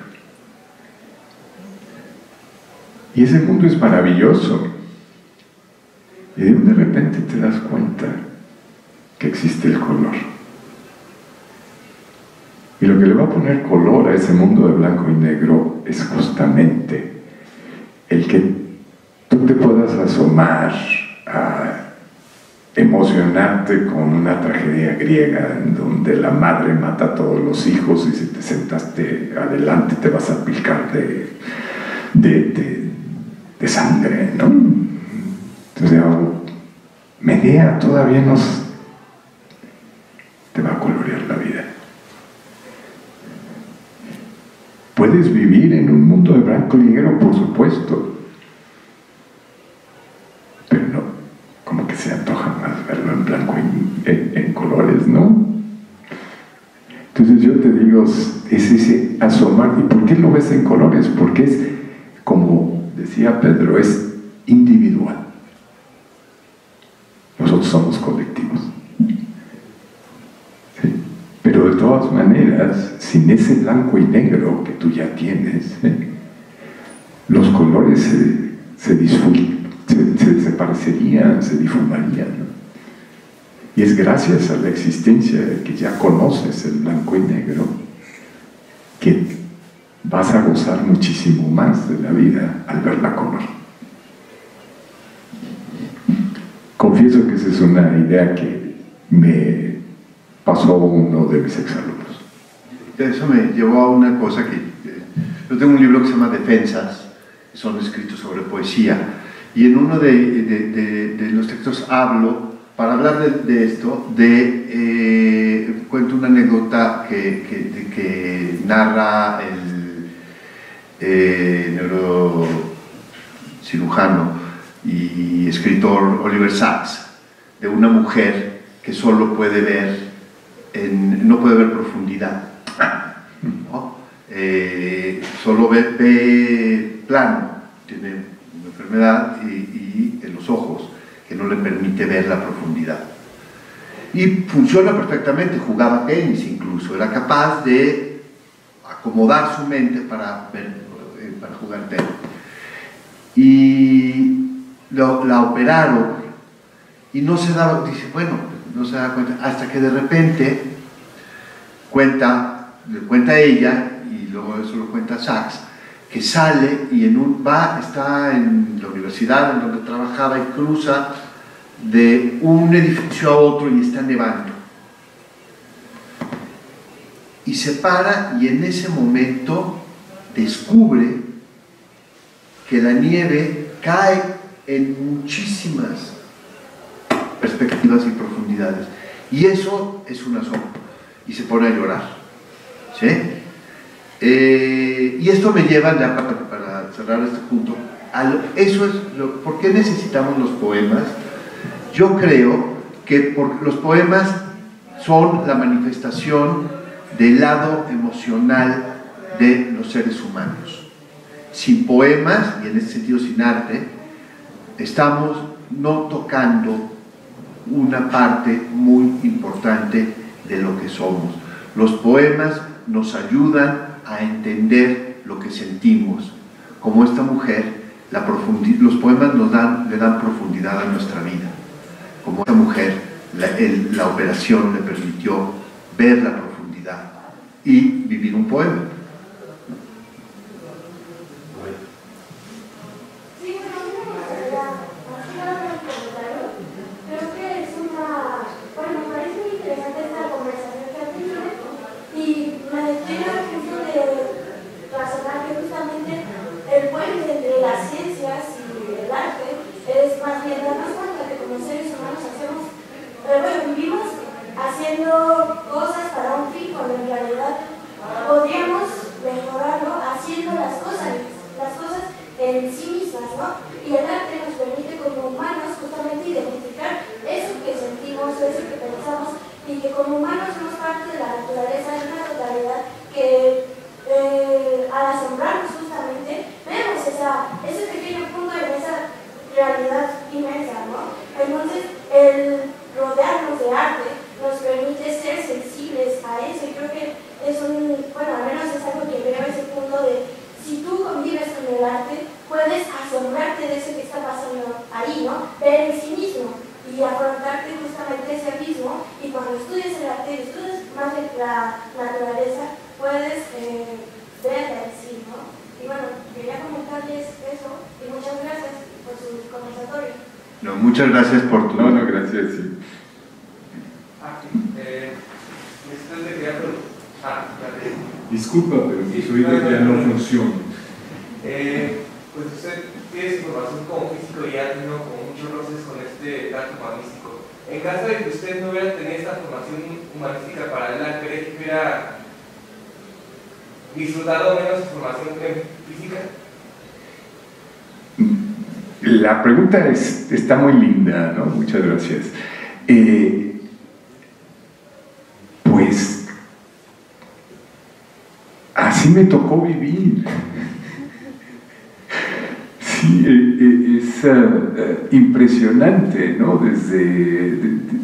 Y ese mundo es maravilloso. Y de repente te das cuenta que existe el color. Y lo que le va a poner color a ese mundo de blanco y negro es justamente el que tú te puedas asomar a emocionarte con una tragedia griega en donde la madre mata a todos los hijos y si te sentaste adelante te vas a picar de, de, sangre, ¿no? Entonces, Medea todavía nos te va a colorear la vida. Puedes vivir en un mundo de blanco y negro, por supuesto, pero no, como que se antoja más verlo en blanco y en, colores, ¿no? Entonces yo te digo, es ese asomar, ¿y por qué lo ves en colores? Porque es, como decía Pedro, es individual. Nosotros somos colectivos. Pero de todas maneras, sin ese blanco y negro que tú ya tienes, ¿eh? los colores se, se, se, se, parecerían, se difumarían. Y es gracias a la existencia de que ya conoces el blanco y negro que vas a gozar muchísimo más de la vida al verla color. Confieso que esa es una idea que me pasó uno de mis exalumnos. Eso me llevó a una cosa que yo tengo un libro que se llama Defensas, son escritos sobre poesía, y en uno de, de, los textos hablo, para hablar de, esto, de eh, cuento una anécdota que, que, que narra el eh, neurocirujano y escritor Oliver Sacks, de una mujer que solo puede ver, no puede ver profundidad, eh, solo ve, plano, tiene una enfermedad en los ojos que no le permite ver la profundidad. Y funciona perfectamente, jugaba tenis incluso, era capaz de acomodar su mente para, eh, para jugar tenis. Y la operaron y no se daba, dice, bueno, no se da cuenta, hasta que de repente cuenta, le cuenta ella, y luego eso lo cuenta Sachs, que sale y en un, va, está en la universidad en donde trabajaba y cruza de un edificio a otro y está nevando. Y se para y en ese momento descubre que la nieve cae en muchísimas perspectivas y profundidades. Y eso es un asombro. Y se pone a llorar. ¿Sí? Eh, y esto me lleva, ya para, para cerrar este punto, eso es lo, ¿por qué necesitamos los poemas? Yo creo que los poemas son la manifestación del lado emocional de los seres humanos. Sin poemas, y en ese sentido sin arte, estamos no tocando una parte muy importante de lo que somos. Los poemas nos ayudan a entender lo que sentimos. Como esta mujer, los poemas nos dan, le dan profundidad a nuestra vida. Como esta mujer, la operación le permitió ver la profundidad y vivir un poema. Haciendo cosas para un fin, cuando en realidad podríamos mejorarlo haciendo las cosas, las cosas en sí mismas, ¿no? Y el arte nos permite como humanos justamente identificar eso que sentimos, eso que pensamos, y que como humanos somos parte de la naturaleza, de una totalidad que eh, al asombrarnos justamente vemos esa, ese pequeño punto en esa realidad inmensa, ¿no? Entonces, el rodearnos de arte nos permite ser sensibles a eso y creo que es un, bueno, al menos es algo que veo ese punto de si tú convives con el arte, puedes asombrarte de eso que está pasando ahí, ¿no? Ver en sí mismo y afrontarte justamente ese abismo y cuando estudias el arte y estudias más de la naturaleza, puedes eh, verla en sí, ¿no? Y bueno, quería comentarles eso y muchas gracias por su conversatorio. No, muchas gracias por tu... No, no, gracias, sí. Eh, ah, Disculpa, pero mi oído ya no funciona. Eh, pues usted tiene su formación como físico y ha tenido como muchos roces con este arte humanístico. En caso de que usted no hubiera tenido esta formación humanística para el arte, ¿cree que hubiera disfrutado menos su formación física? La pregunta es, está muy linda, ¿no? Muchas gracias. Eh, pues así me tocó vivir. Sí, e, e, es uh, impresionante, ¿no? Desde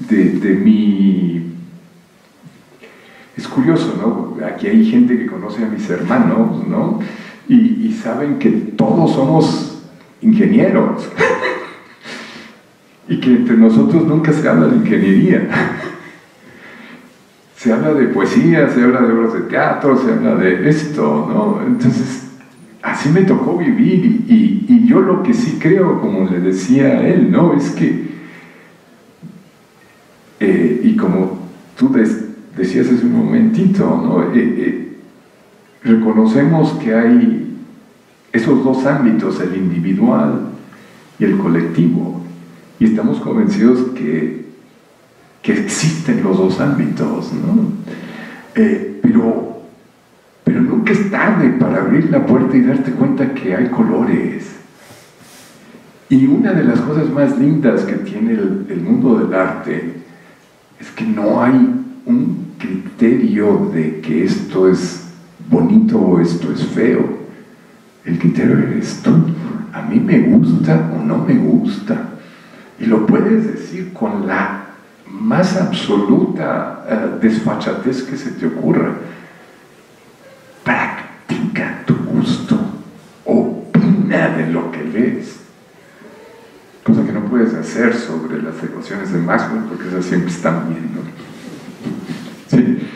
de, mi... Es curioso, ¿no? Aquí hay gente que conoce a mis hermanos, ¿no? Y saben que todos somos ingenieros. y que entre nosotros nunca se habla de ingeniería se habla de poesía, se habla de obras de teatro, se habla de esto, ¿no? Entonces, así me tocó vivir y, y, yo lo que sí creo, como le decía a él, ¿no? Es que, eh, y como tú decías hace un momentito, ¿no? Eh, eh, reconocemos que hay esos dos ámbitos, el individual y el colectivo, y estamos convencidos que que existen los dos ámbitos, ¿no? Eh, pero, pero nunca es tarde para abrir la puerta y darte cuenta que hay colores. Y una de las cosas más lindas que tiene el, el mundo del arte es que no hay un criterio de que esto es bonito o esto es feo. El criterio eres tú. A mí me gusta o no me gusta. Y lo puedes decir con la más absoluta uh, desfachatez que se te ocurra. Practica tu gusto. Opina de lo que lees. Cosa que no puedes hacer sobre las ecuaciones de Maxwell porque esas siempre están bien, ¿no? Sí.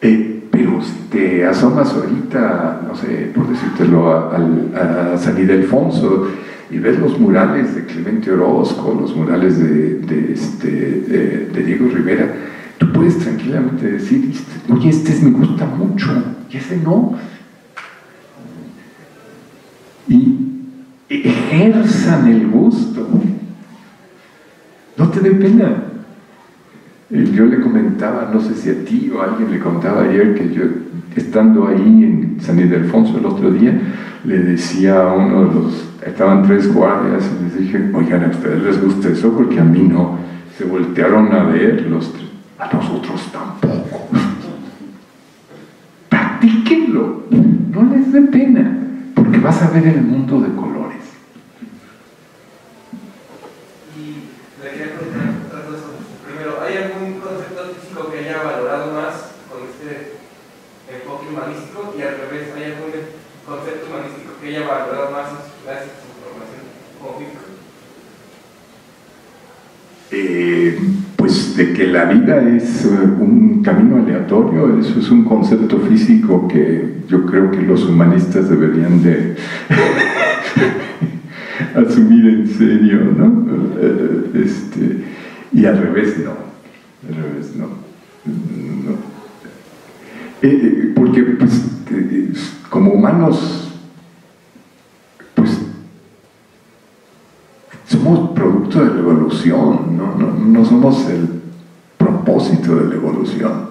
Eh, pero si te asomas ahorita, no sé, por decírtelo, a, a, a San Ildefonso y ves los murales de Clemente Orozco, los murales este, de Diego Rivera, tú puedes tranquilamente decir, oye, este me gusta mucho y ese no. Y ejerzan el gusto. No te dé pena. Yo le comentaba, no sé si a ti o a alguien le contaba ayer que yo, estando ahí en San Ildefonso el otro día, le decía a uno de los, estaban tres guardias, y les dije, oigan, a ustedes les gusta eso porque a mí no. Se voltearon a ver los tres, a nosotros tampoco. Practíquenlo, no les dé pena, porque vas a ver el mundo de colores. Y le quería preguntar otra cosa. Primero, ¿hay algún concepto artístico que haya valorado más con este enfoque humanístico? Y al revés, ¿hay algún concepto humanístico que haya valorado más gracias a su formación como físico? Eh, pues de que la vida es un camino aleatorio, eso es un concepto físico que yo creo que los humanistas deberían de asumir en serio, ¿no? Este, y al revés no, al revés no. no. Eh, porque pues, como humanos pues somos producto de la evolución. No, no somos el propósito de la evolución.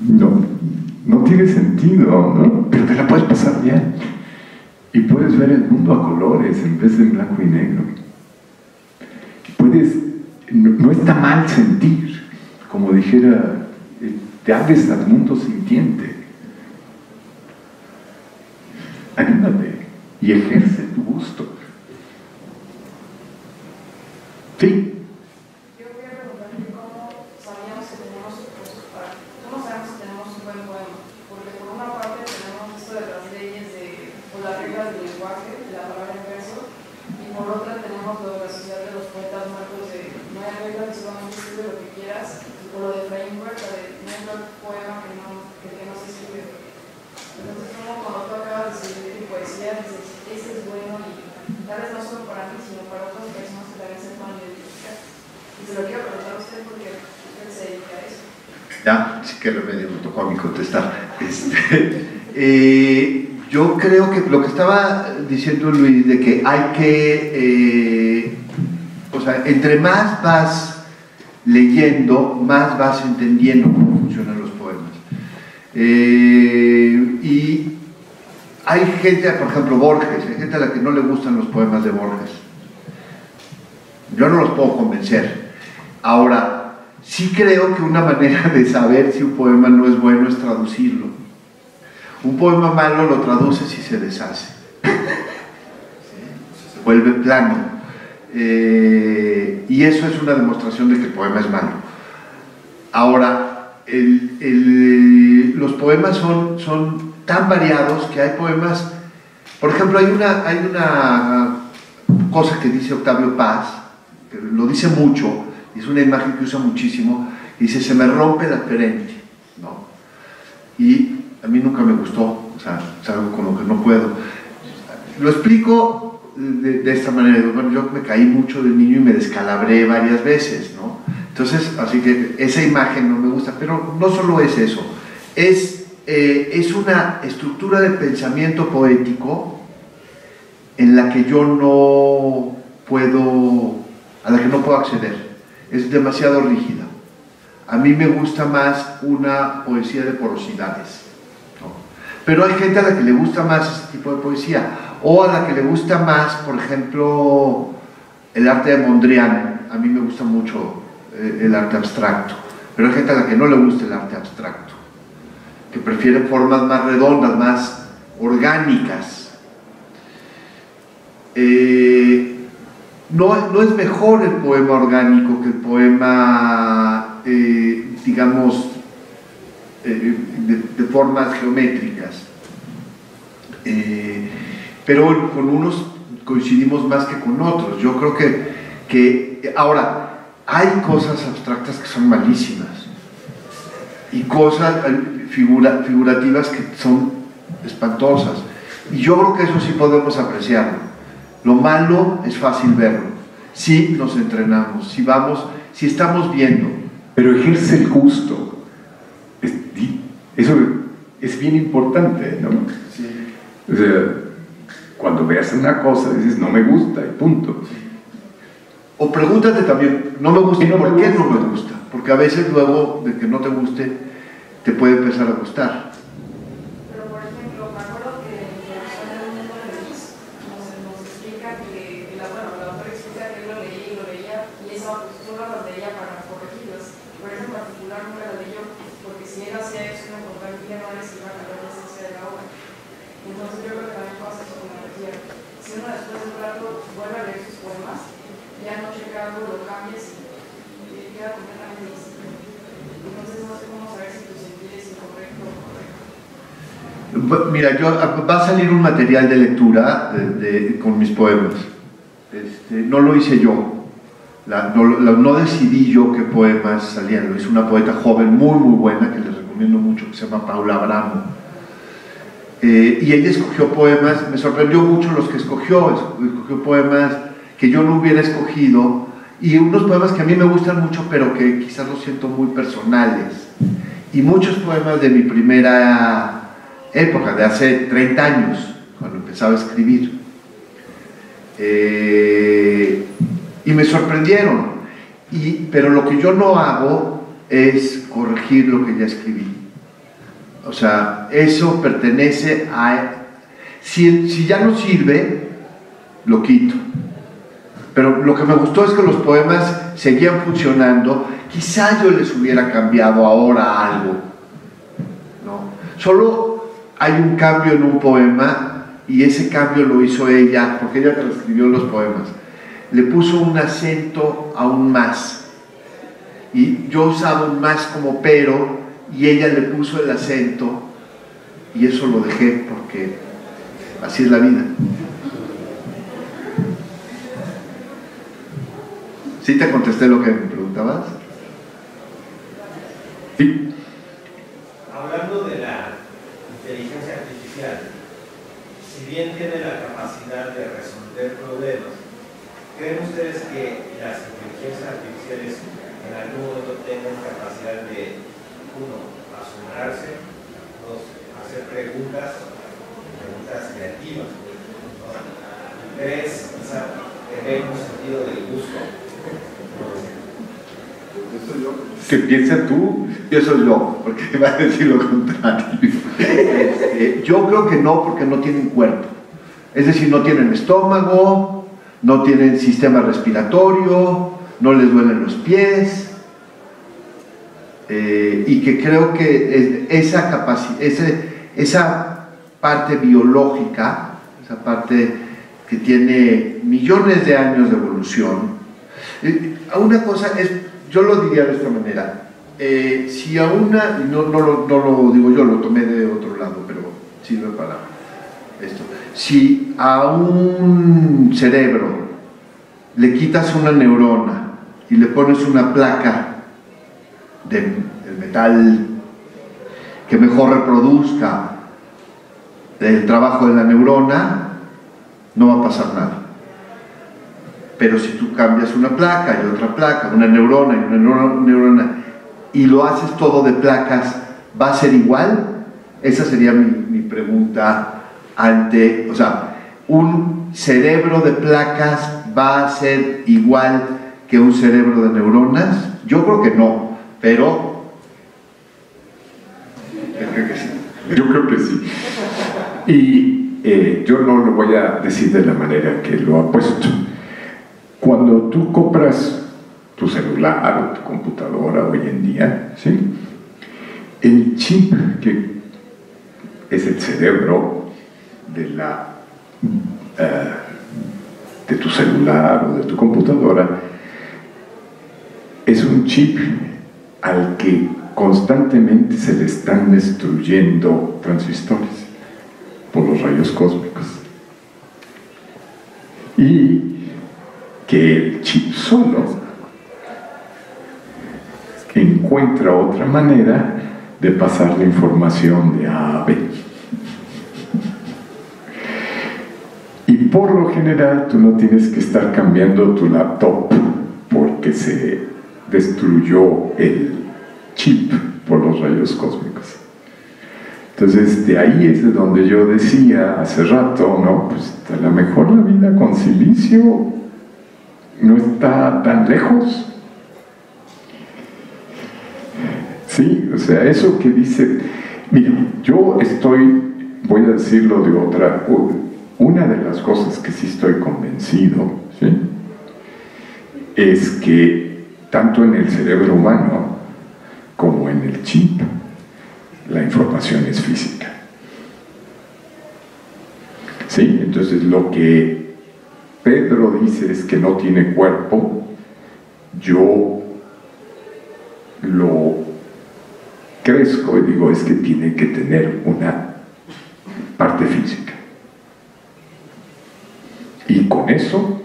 No, no tiene sentido, ¿no? Pero te la puedes pasar bien. Y puedes ver el mundo a colores en vez de en blanco y negro. Puedes, no, está mal sentir, como dijera, te abres al mundo sintiente. Anímate y ejerce tu gusto. Sí. Yo quería preguntarte cómo sabíamos que teníamos, cómo sabemos que tenemos un buen poema, porque por una parte tenemos esto de las leyes de, o las reglas del lenguaje, de la palabra en verso, y por otra tenemos lo de la sociedad de los poetas muertos de no hay reglas, solamente escribe lo que quieras, o lo de framework, la de no hay poema que no, que, que no se escribe. Entonces, como cuando tú acabas de escribir tu poesía, dices, ese es bueno y tal vez no solo para mí, sino para otras personas que también se puedan identificar. Y se lo quiero preguntar a usted porque él se dedica a eso. Ya, sí que remedio me tocó a mí contestar. Este, eh, yo creo que lo que estaba diciendo Luis, de que hay que, eh, o sea, entre más vas leyendo, más vas entendiendo cómo funcionan los poemas. Eh, y hay gente, por ejemplo, Borges, hay gente a la que no le gustan los poemas de Borges. Yo no los puedo convencer. Ahora, sí creo que una manera de saber si un poema no es bueno es traducirlo. Un poema malo lo traduces y se deshace. Vuelve plano. Eh, y eso es una demostración de que el poema es malo. Ahora, los poemas son, tan variados que hay poemas, por ejemplo, hay una, hay una cosa que dice Octavio Paz, que lo dice mucho, es una imagen que usa muchísimo, dice, se me rompe la perenne, ¿no? Y a mí nunca me gustó, o sea, es algo con lo que no puedo. Lo explico de, esta manera, yo me caí mucho de niño y me descalabré varias veces, ¿no? Entonces, así que esa imagen no me gusta, pero no solo es eso, es, eh, es una estructura de pensamiento poético en la que yo no puedo a la que no puedo acceder. Es demasiado rígida. A mí me gusta más una poesía de porosidades. Pero hay gente a la que le gusta más ese tipo de poesía. O a la que le gusta más, por ejemplo, el arte de Mondrian. A mí me gusta mucho eh, el arte abstracto. Pero hay gente a la que no le gusta el arte abstracto. Que prefiere formas más redondas, más orgánicas. Eh, no, no, es mejor el poema orgánico que el poema, eh, digamos, eh, de, de, formas geométricas. Eh, pero con unos coincidimos más que con otros. Yo creo que, que ahora hay cosas abstractas que son malísimas y cosas figura, figurativas que son espantosas. Y yo creo que eso sí podemos apreciarlo. Lo malo es fácil verlo. Si nos entrenamos, si vamos, si estamos viendo. Pero ejerce el gusto. Eso es bien importante, ¿no? Sí. O sea, cuando veas una cosa dices, no me gusta y punto. O pregúntate también, no me gusta, no ¿por me qué gusta? no me gusta? Porque a veces luego de que no te guste, te puede empezar a gustar. Pero, por ejemplo, me acuerdo que en Introducción al Mundo Feliz nos, nos explica que, la, bueno, el autor explica que él lo leía y lo leía y esa postura lo leía para corregirlas. Por eso en particular nunca la leyó, porque si él hacía eso, no encontraba que no les iba a cambiar la esencia de la obra. Entonces yo creo que también pasa eso con la poesía. Si uno después de un rato vuelve a leer sus poemas, ya no checa algo, lo cambias y, y queda completamente distinto. Entonces no sé cómo saber si tu sentir es incorrecto o correcto. Mira, yo, va a salir un material de lectura de, de, con mis poemas. Este, no lo hice yo. La, no, la, no, decidí yo qué poemas salían. Lo hizo una poeta joven muy, muy buena que les recomiendo mucho, que se llama Paula Abramo. Eh, y ella escogió poemas, me sorprendió mucho los que escogió. Escogió poemas que yo no hubiera escogido y unos poemas que a mí me gustan mucho, pero que quizás los siento muy personales. Y muchos poemas de mi primera época, de hace 30 años, cuando empezaba a escribir. Eh, y me sorprendieron. Y, pero lo que yo no hago es corregir lo que ya escribí. O sea, eso pertenece a... Si, si ya no sirve, lo quito. Pero lo que me gustó es que los poemas seguían funcionando. Quizá yo les hubiera cambiado ahora algo. ¿no? Solo hay un cambio en un poema y ese cambio lo hizo ella, porque ella transcribió los poemas. Le puso un acento a un más. Y yo usaba un más como pero y ella le puso el acento y eso lo dejé porque así es la vida. ¿Sí te contesté lo que me preguntabas? Sí. Hablando de la inteligencia artificial, si bien tiene la capacidad de resolver problemas, ¿creen ustedes que las inteligencias artificiales en algún momento tengan capacidad de, uno, asombrarse, dos, hacer preguntas, preguntas creativas, tres, quizá tener un sentido del gusto? Que piensa tú. Pienso yo, porque va a decir lo contrario. Este, yo creo que no, porque no tienen cuerpo. Es decir, no tienen estómago, no tienen sistema respiratorio, no les duelen los pies. Eh, y que creo que esa capacidad, esa parte biológica, esa parte que tiene millones de años de evolución, eh, una cosa es, yo lo diría de esta manera, eh, si a una, no, no, lo, no lo digo yo, lo tomé de otro lado, pero sirve para esto, si a un cerebro le quitas una neurona y le pones una placa de, del metal que mejor reproduzca el trabajo de la neurona, no va a pasar nada. Pero si tú cambias una placa y otra placa, una neurona y una neurona, y lo haces todo de placas, ¿va a ser igual? Esa sería mi, mi pregunta ante, o sea, un cerebro de placas va a ser igual que un cerebro de neuronas? Yo creo que no, pero yo creo que sí. Y eh, yo no lo voy a decir de la manera que lo ha puesto. Cuando tú compras tu celular o tu computadora hoy en día, ¿sí? el chip que es el cerebro de, la, eh, de tu celular o de tu computadora, es un chip al que constantemente se le están destruyendo transistores por los rayos cósmicos. Y que el chip solo encuentra otra manera de pasar la información de A a B. Y por lo general tú no tienes que estar cambiando tu laptop porque se destruyó el chip por los rayos cósmicos. Entonces, de ahí es de donde yo decía hace rato, ¿no? Pues a lo mejor la vida con silicio no está tan lejos. Sí, o sea, eso que dice, mira, yo estoy, voy a decirlo de otra, una de las cosas que sí estoy convencido, ¿sí? Es que tanto en el cerebro humano como en el chip, la información es física. ¿Sí? Entonces lo que Pedro dice es que no tiene cuerpo, yo lo crezco y digo es que tiene que tener una parte física. Y con eso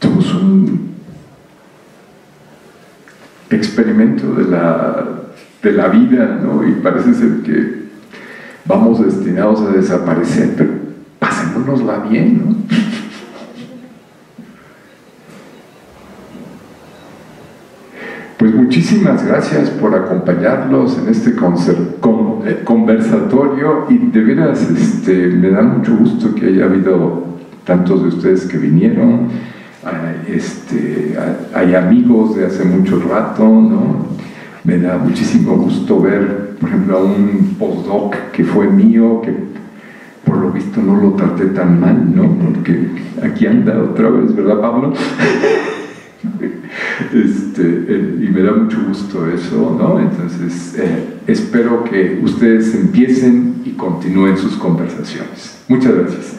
somos un experimento de la, de la vida, ¿no? Y parece ser que vamos destinados a desaparecer, pero pasémonosla bien, ¿no? Pues muchísimas gracias por acompañarnos en este eh, conversatorio y de veras este, me da mucho gusto que haya habido tantos de ustedes que vinieron. Este, hay amigos de hace mucho rato, ¿no? Me da muchísimo gusto ver, por ejemplo, a un postdoc que fue mío, que por lo visto no lo traté tan mal, ¿no? Porque aquí anda otra vez, ¿verdad, Pablo? Este, eh, y me da mucho gusto eso, ¿no? Entonces, eh, espero que ustedes empiecen y continúen sus conversaciones. Muchas gracias.